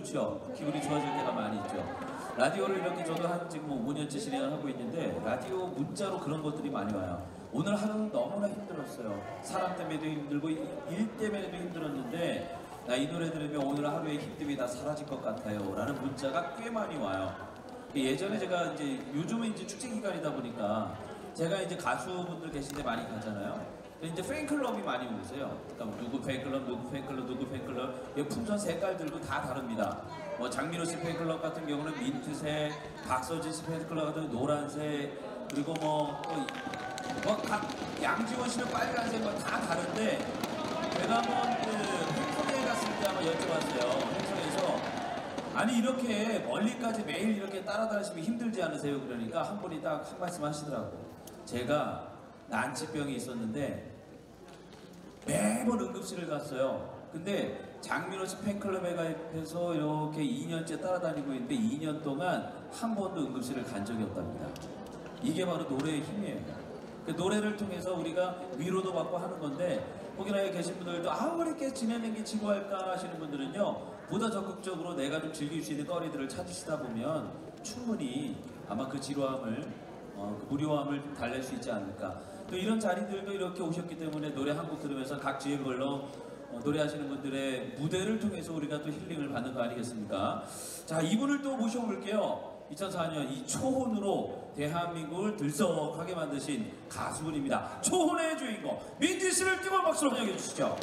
좋죠. 기분이 좋아질 때가 많이 있죠. 라디오를 이렇게 저도 한 지금 뭐 5년째 진행을 하고 있는데 라디오 문자로 그런 것들이 많이 와요. 오늘 하루는 너무나 힘들었어요. 사람 때문에도 힘들고 일 때문에도 힘들었는데 나 이 노래 들으면 오늘 하루의 힘듦이 다 사라질 것 같아요. 라는 문자가 꽤 많이 와요. 예전에 제가 이제 요즘은 이제 축제 기간이다 보니까 제가 이제 가수분들 계신데 많이 가잖아요. 이제 팬클럽이 많이 오세요. 그러니까 누구 팬클럽, 누구 팬클럽, 누구 팬클럽. 이 풍선 색깔들도 다 다릅니다. 뭐 장민호 씨 팬클럽 같은 경우는 민트색, 박서진 씨 팬클럽 같은 노란색, 그리고 뭐 뭐 각 양지원 씨는 빨간색 뭐 다 다른데 제가 한번 그 행성에 갔을 때 한번 여쭤봤어요. 행성에서 아니 이렇게 멀리까지 매일 이렇게 따라다니시면 힘들지 않으세요? 그러니까 한 분이 딱 한 말씀 하시더라고. 제가 난치병이 있었는데 매번 응급실을 갔어요. 근데 장민호 씨 팬클럽에 가입해서 이렇게 2년째 따라다니고 있는데 2년 동안 한 번도 응급실을 간 적이 없답니다. 이게 바로 노래의 힘이에요. 그 노래를 통해서 우리가 위로도 받고 하는 건데 혹여나 계신 분들도 아왜 이렇게 지내는 게 지루할까 하시는 분들은요 보다 적극적으로 내가 좀 즐길 수 있는 거리들을 찾으시다 보면 충분히 아마 그 지루함을 어, 그 무료함을 좀 달랠 수 있지 않을까 또 이런 자리들도 이렇게 오셨기 때문에 노래 한 곡 들으면서 각 지역별로 어, 노래하시는 분들의 무대를 통해서 우리가 또 힐링을 받는 거 아니겠습니까? 자 이분을 또 모셔볼게요. 2004년 이 초혼으로 대한민국을 들썩하게 만드신 가수분입니다. 초혼의 주인공 민지 씨를 뜨거운 박수로 환영해 주시죠.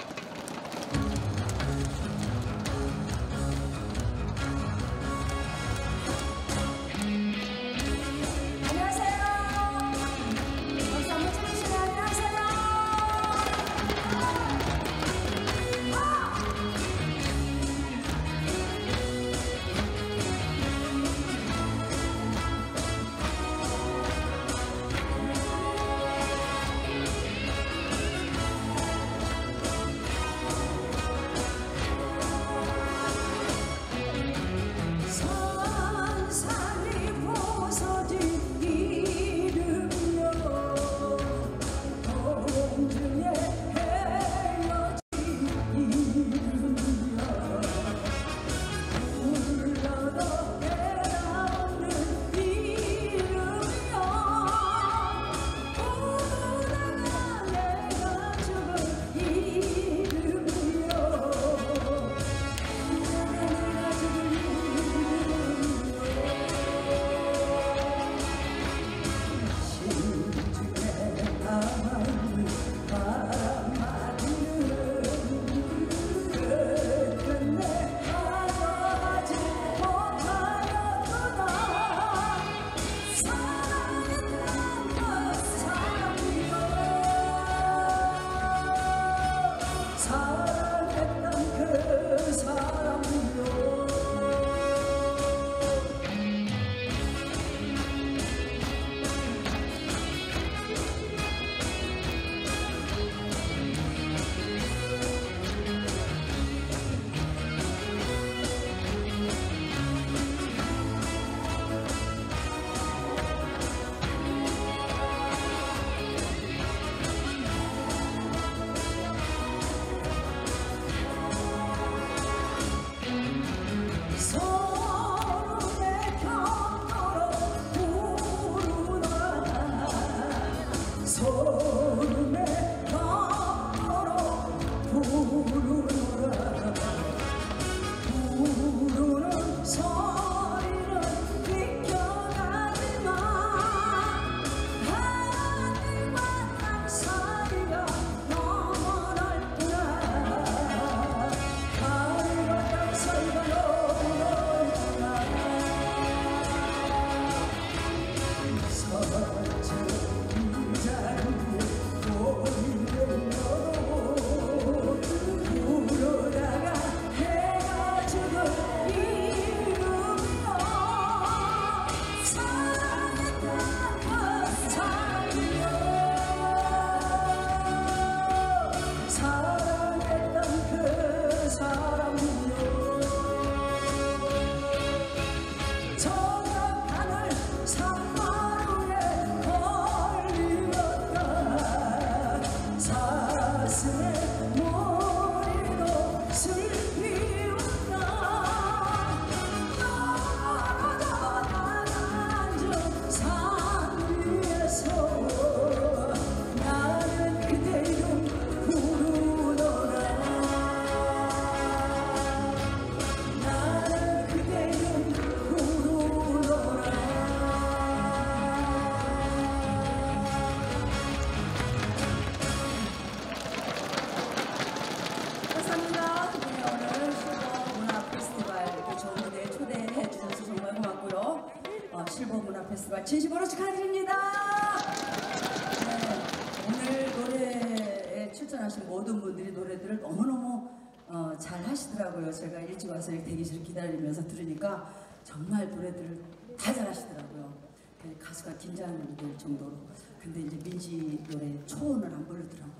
일찍 와서 이 대기실 기다리면서 들으니까 정말 노래들을 다 잘하시더라고요. 그 가수가 긴장이 될 정도로. 근데 이제 민지 노래 초원을 안 부르더라고요.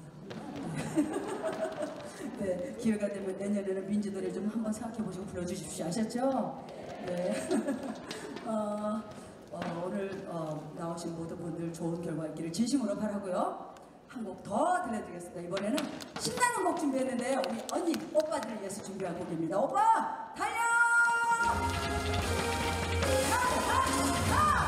*laughs* 네, 기회가 되면 내년에는 민지 노래 좀 한번 생각해 보시고 불러주십시오. 아셨죠? 네. *laughs* 어, 어, 오늘 어, 나오신 모든 분들 좋은 결과 있기를 진심으로 바라고요. 한 곡 더 들려드리겠습니다. 이번에는 신나는 곡 준비했는데요. 우리 언니, 오빠들을 위해서 준비한 곡입니다. 오빠, 달려! 하, 하, 하!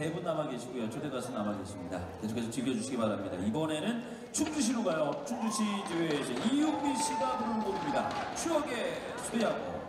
세 분 남아 계시고요. 초대 가수 남아 계십니다. 계속해서 즐겨주시기 바랍니다. 이번에는 충주시로 가요. 충주시 이제 이윤미 씨가 부르는 곡입니다. 추억의 쇠야고.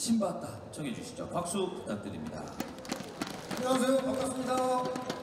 신봤다 청해 주시죠. 박수 부탁드립니다. 안녕하세요. 반갑습니다.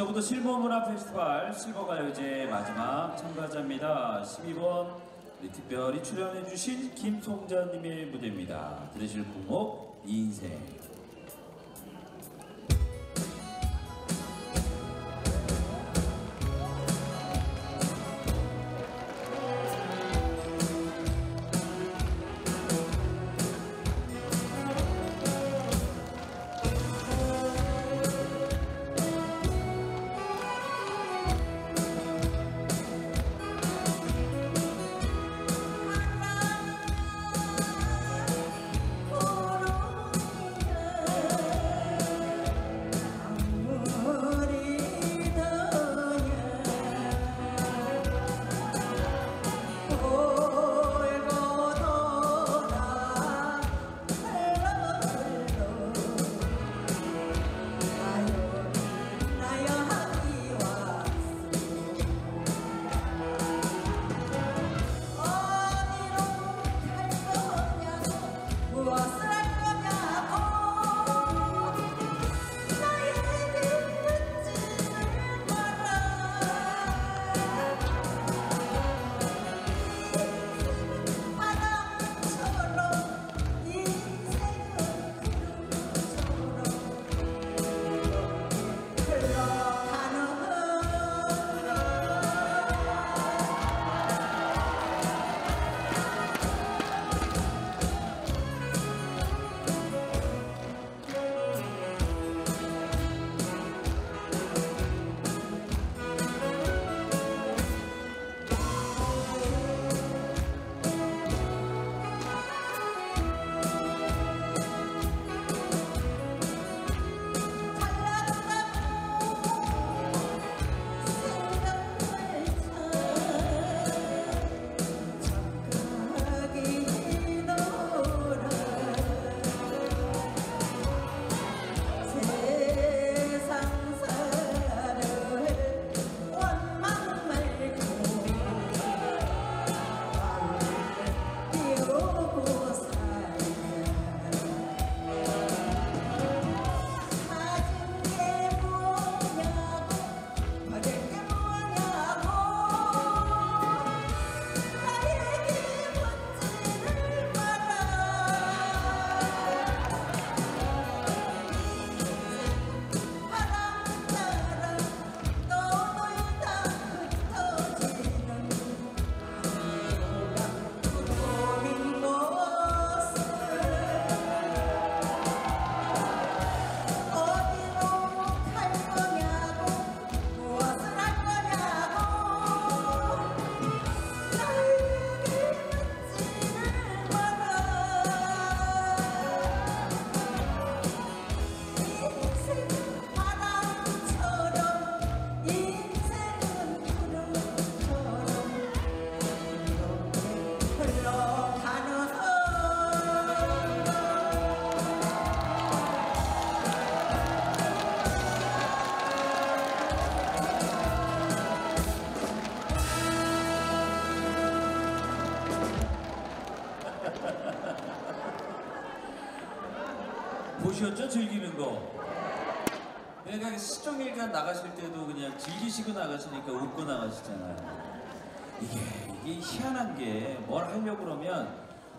20회 충청부도 실버문화 페스티벌 실버가요제 마지막 참가자입니다. 12번 우리 특별히 출연해주신 김송자님의 무대입니다. 들으실 곡목 인생. 보셨죠? 즐기는 거. 그러니까 시종일관 나가실 때도 그냥 즐기시고 나가시니까 웃고 나가시잖아요. 이게 이게 희한한 게 뭘 하려고 그러면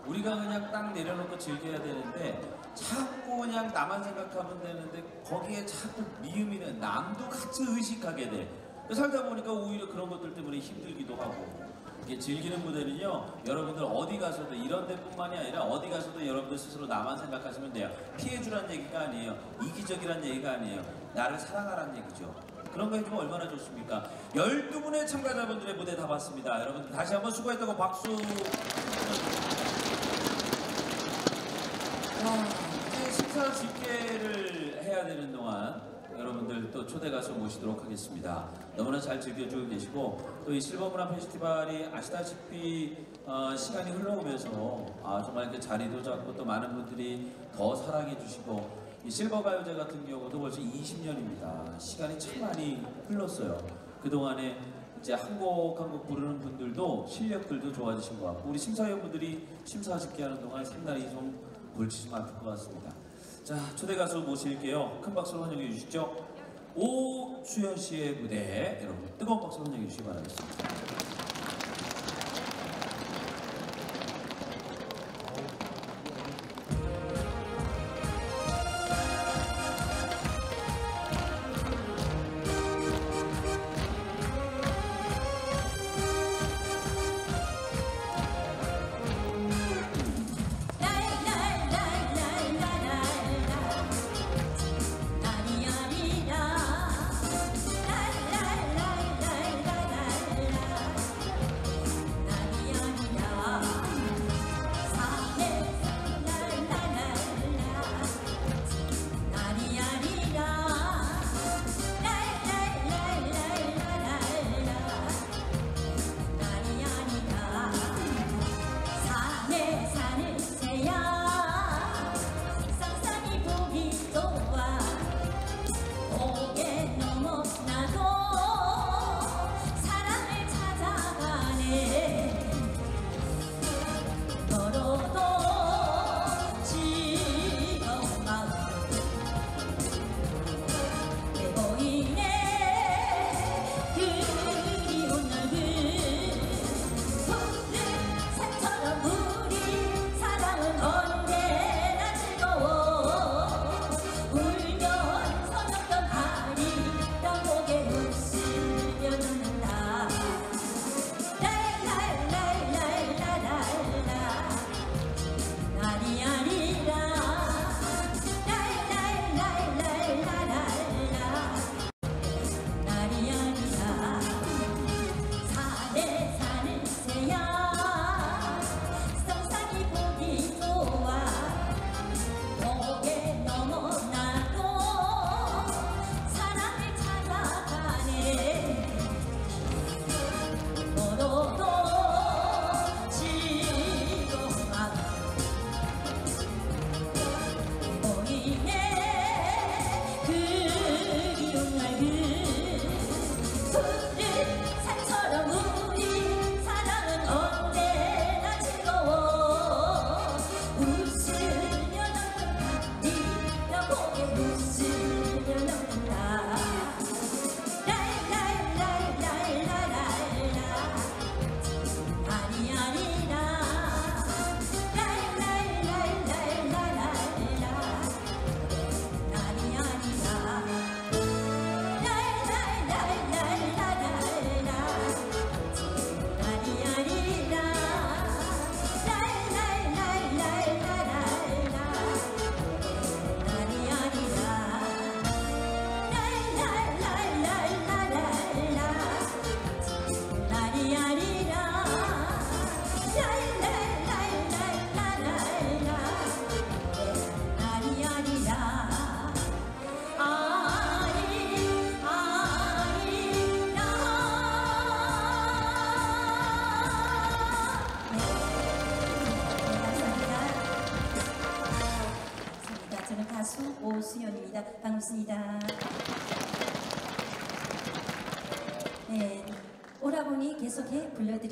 우리가 그냥 딱 내려놓고 즐겨야 되는데 자꾸 그냥 나만 생각하면 되는데 거기에 자꾸 미움이 돼 남도 같이 의식하게 돼. 살다 보니까 오히려 그런 것들 때문에 힘들기도 하고 이게 즐기는 무대는요 여러분들 어디 가서도 이런 데뿐만이 아니라 어디 가서도 여러분들 스스로 나만 생각하시면 돼요. 피해주란 얘기가 아니에요. 이기적이란 얘기가 아니에요. 나를 사랑하란 얘기죠. 그런 거 해주면 얼마나 좋습니까? 12분의 참가자분들의 무대 다 봤습니다. 여러분 다시 한번 수고했다고 박수. 와, 이제 심사 집계를 해야 되는 동안 여러분들 또 초대 가수 모시도록 하겠습니다. 너무나 잘 즐겨주고 계시고 또 이 실버문화 페스티벌이 아시다시피 어, 시간이 흘러오면서 아, 정말 이렇게 자리도 잡고 또 많은 분들이 더 사랑해 주시고 이 실버 가요제 같은 경우도 벌써 20년입니다. 시간이 참 많이 흘렀어요. 그동안에 이제 한 곡 한 곡 부르는 분들도 실력들도 좋아지신 것 같고 우리 심사위원분들이 심사 집계하는 동안 상당히 좀 골치 좀 아플 것 같습니다. 자 초대 가수 모실게요. 큰 박수로 환영해 주시죠. 오수연 씨의 무대 여러분 뜨거운 박수로 환영해 주시기 바라겠습니다. 오라버니 계속해 불러드리겠습니다.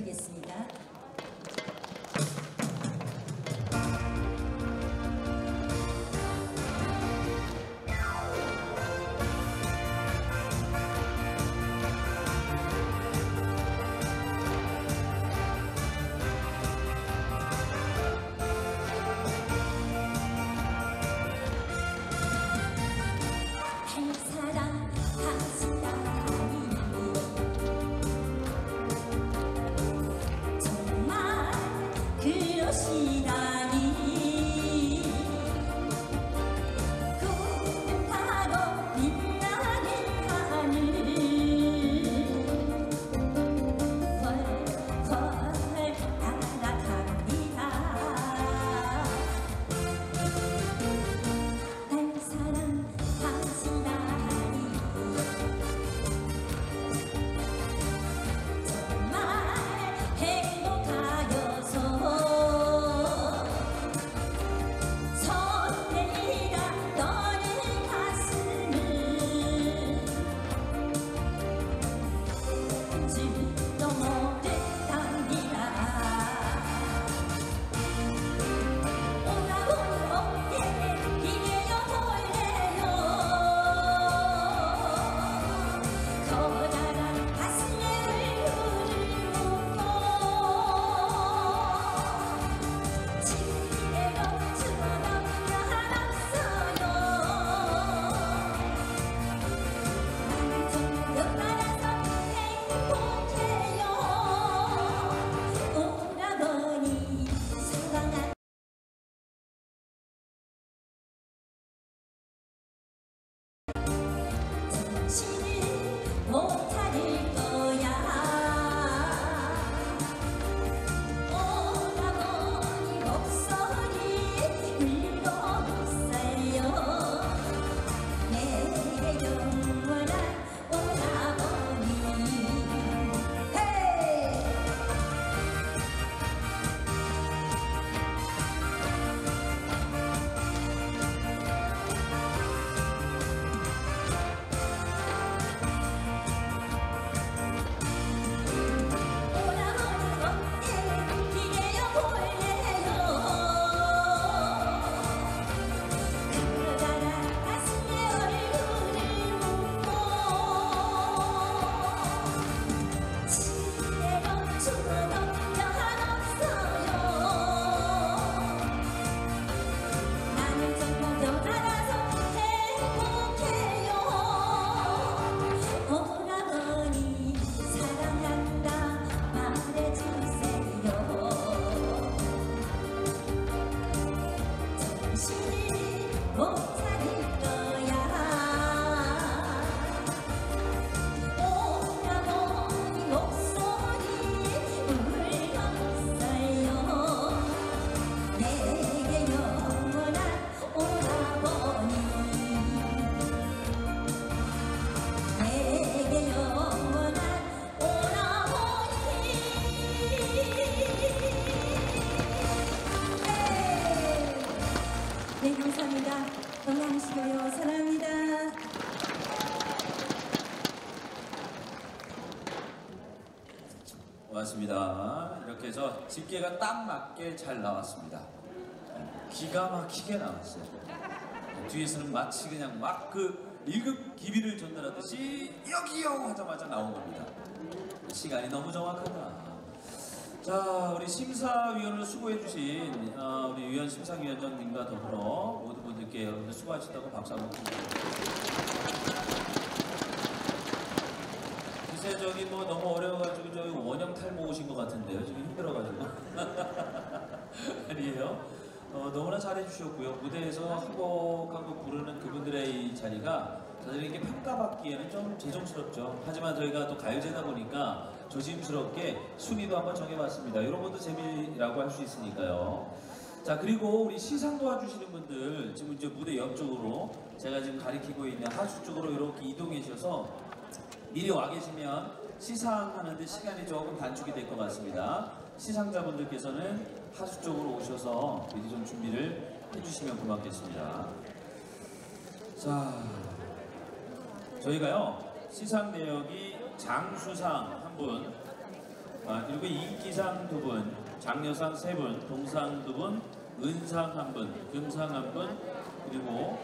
집게가 딱 맞게 잘 나왔습니다. 네, 기가 막히게 나왔어요. 네, 뒤에서는 마치 그냥 막그 일급 기비를 전달하듯이 여기요 하자마자 나온 겁니다. 시간이 너무 정확하다. 자, 우리 심사위원을 수고해주신 어, 우리 유현 심사위원장님과 더불어 모든 분들께 수고하셨다고 박수 한번 드립니다. 글쎄 저기 뭐 너무 어려워가지고 저기 원형 탈모 오신 것 같은데요. 지금 힘들어가지고 *laughs* 아니에요. 어, 너무나 잘해주셨고요. 무대에서 한곡 한곡 부르는 그분들의 이 자리가 저들에게 평가받기에는 좀 죄송스럽죠. 하지만 저희가 또 가요제다 보니까 조심스럽게 순위도 한번 정해봤습니다. 것도 재미라고 할 수 있으니까요. 자 그리고 우리 시상 도와주시는 분들 지금 이제 무대 옆쪽으로 제가 지금 가리키고 있는 하수 쪽으로 이렇게 이동해 주셔서 미리 와 계시면 시상하는데 시간이 조금 단축이 될 것 같습니다. 시상자분들께서는 하수 쪽으로 오셔서 미리 좀 준비를 해주시면 고맙겠습니다. 자, 저희가요 시상 내역이 장수상 한 분, 아, 그리고 인기상 두 분, 장려상 세 분, 동상 두 분, 은상 한 분, 금상 한 분, 그리고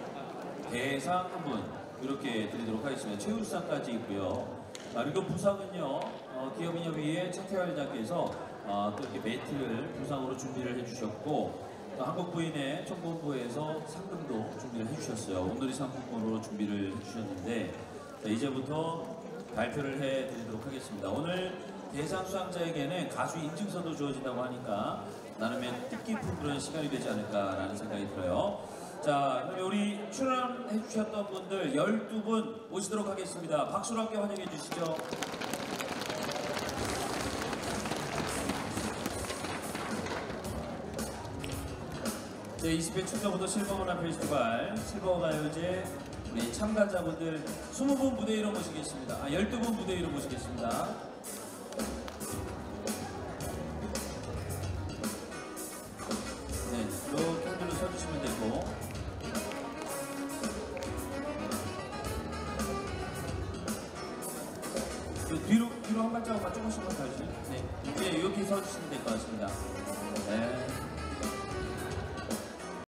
대상 한 분 이렇게 드리도록 하겠습니다. 최우수상까지 있고요. 아, 그리고 부상은요 어, 기업인협의회 차태활장께서 어, 또 이렇게 매트를 부상으로 준비를 해주셨고 또 한국부인의 총무부에서 상금도 준비를 해주셨어요. 오늘이 상품권으로 준비를 해주셨는데 자, 이제부터 발표를 해드리도록 하겠습니다. 오늘 대상 수상자에게는 가수 인증서도 주어진다고 하니까 나름의 뜻깊은 그런 시간이 되지 않을까라는 생각이 들어요. 자, 우리 출연해 주셨던 분들 12분 모시도록 하겠습니다. 박수로 함께 환영해 주시죠. 제 20회 충청부도 실버문화 페스티벌 실버가요제 우리 참가자분들 20분 무대 위로 모시겠습니다. 아, 12분 무대 위로 모시겠습니다. 네, 이렇게 한 줄로 서주시면 되고 그 뒤로 뒤로 한 발자국만 조금씩만 가주세요. 네, 이제 이렇게 서주시면 될 것 같습니다. 네.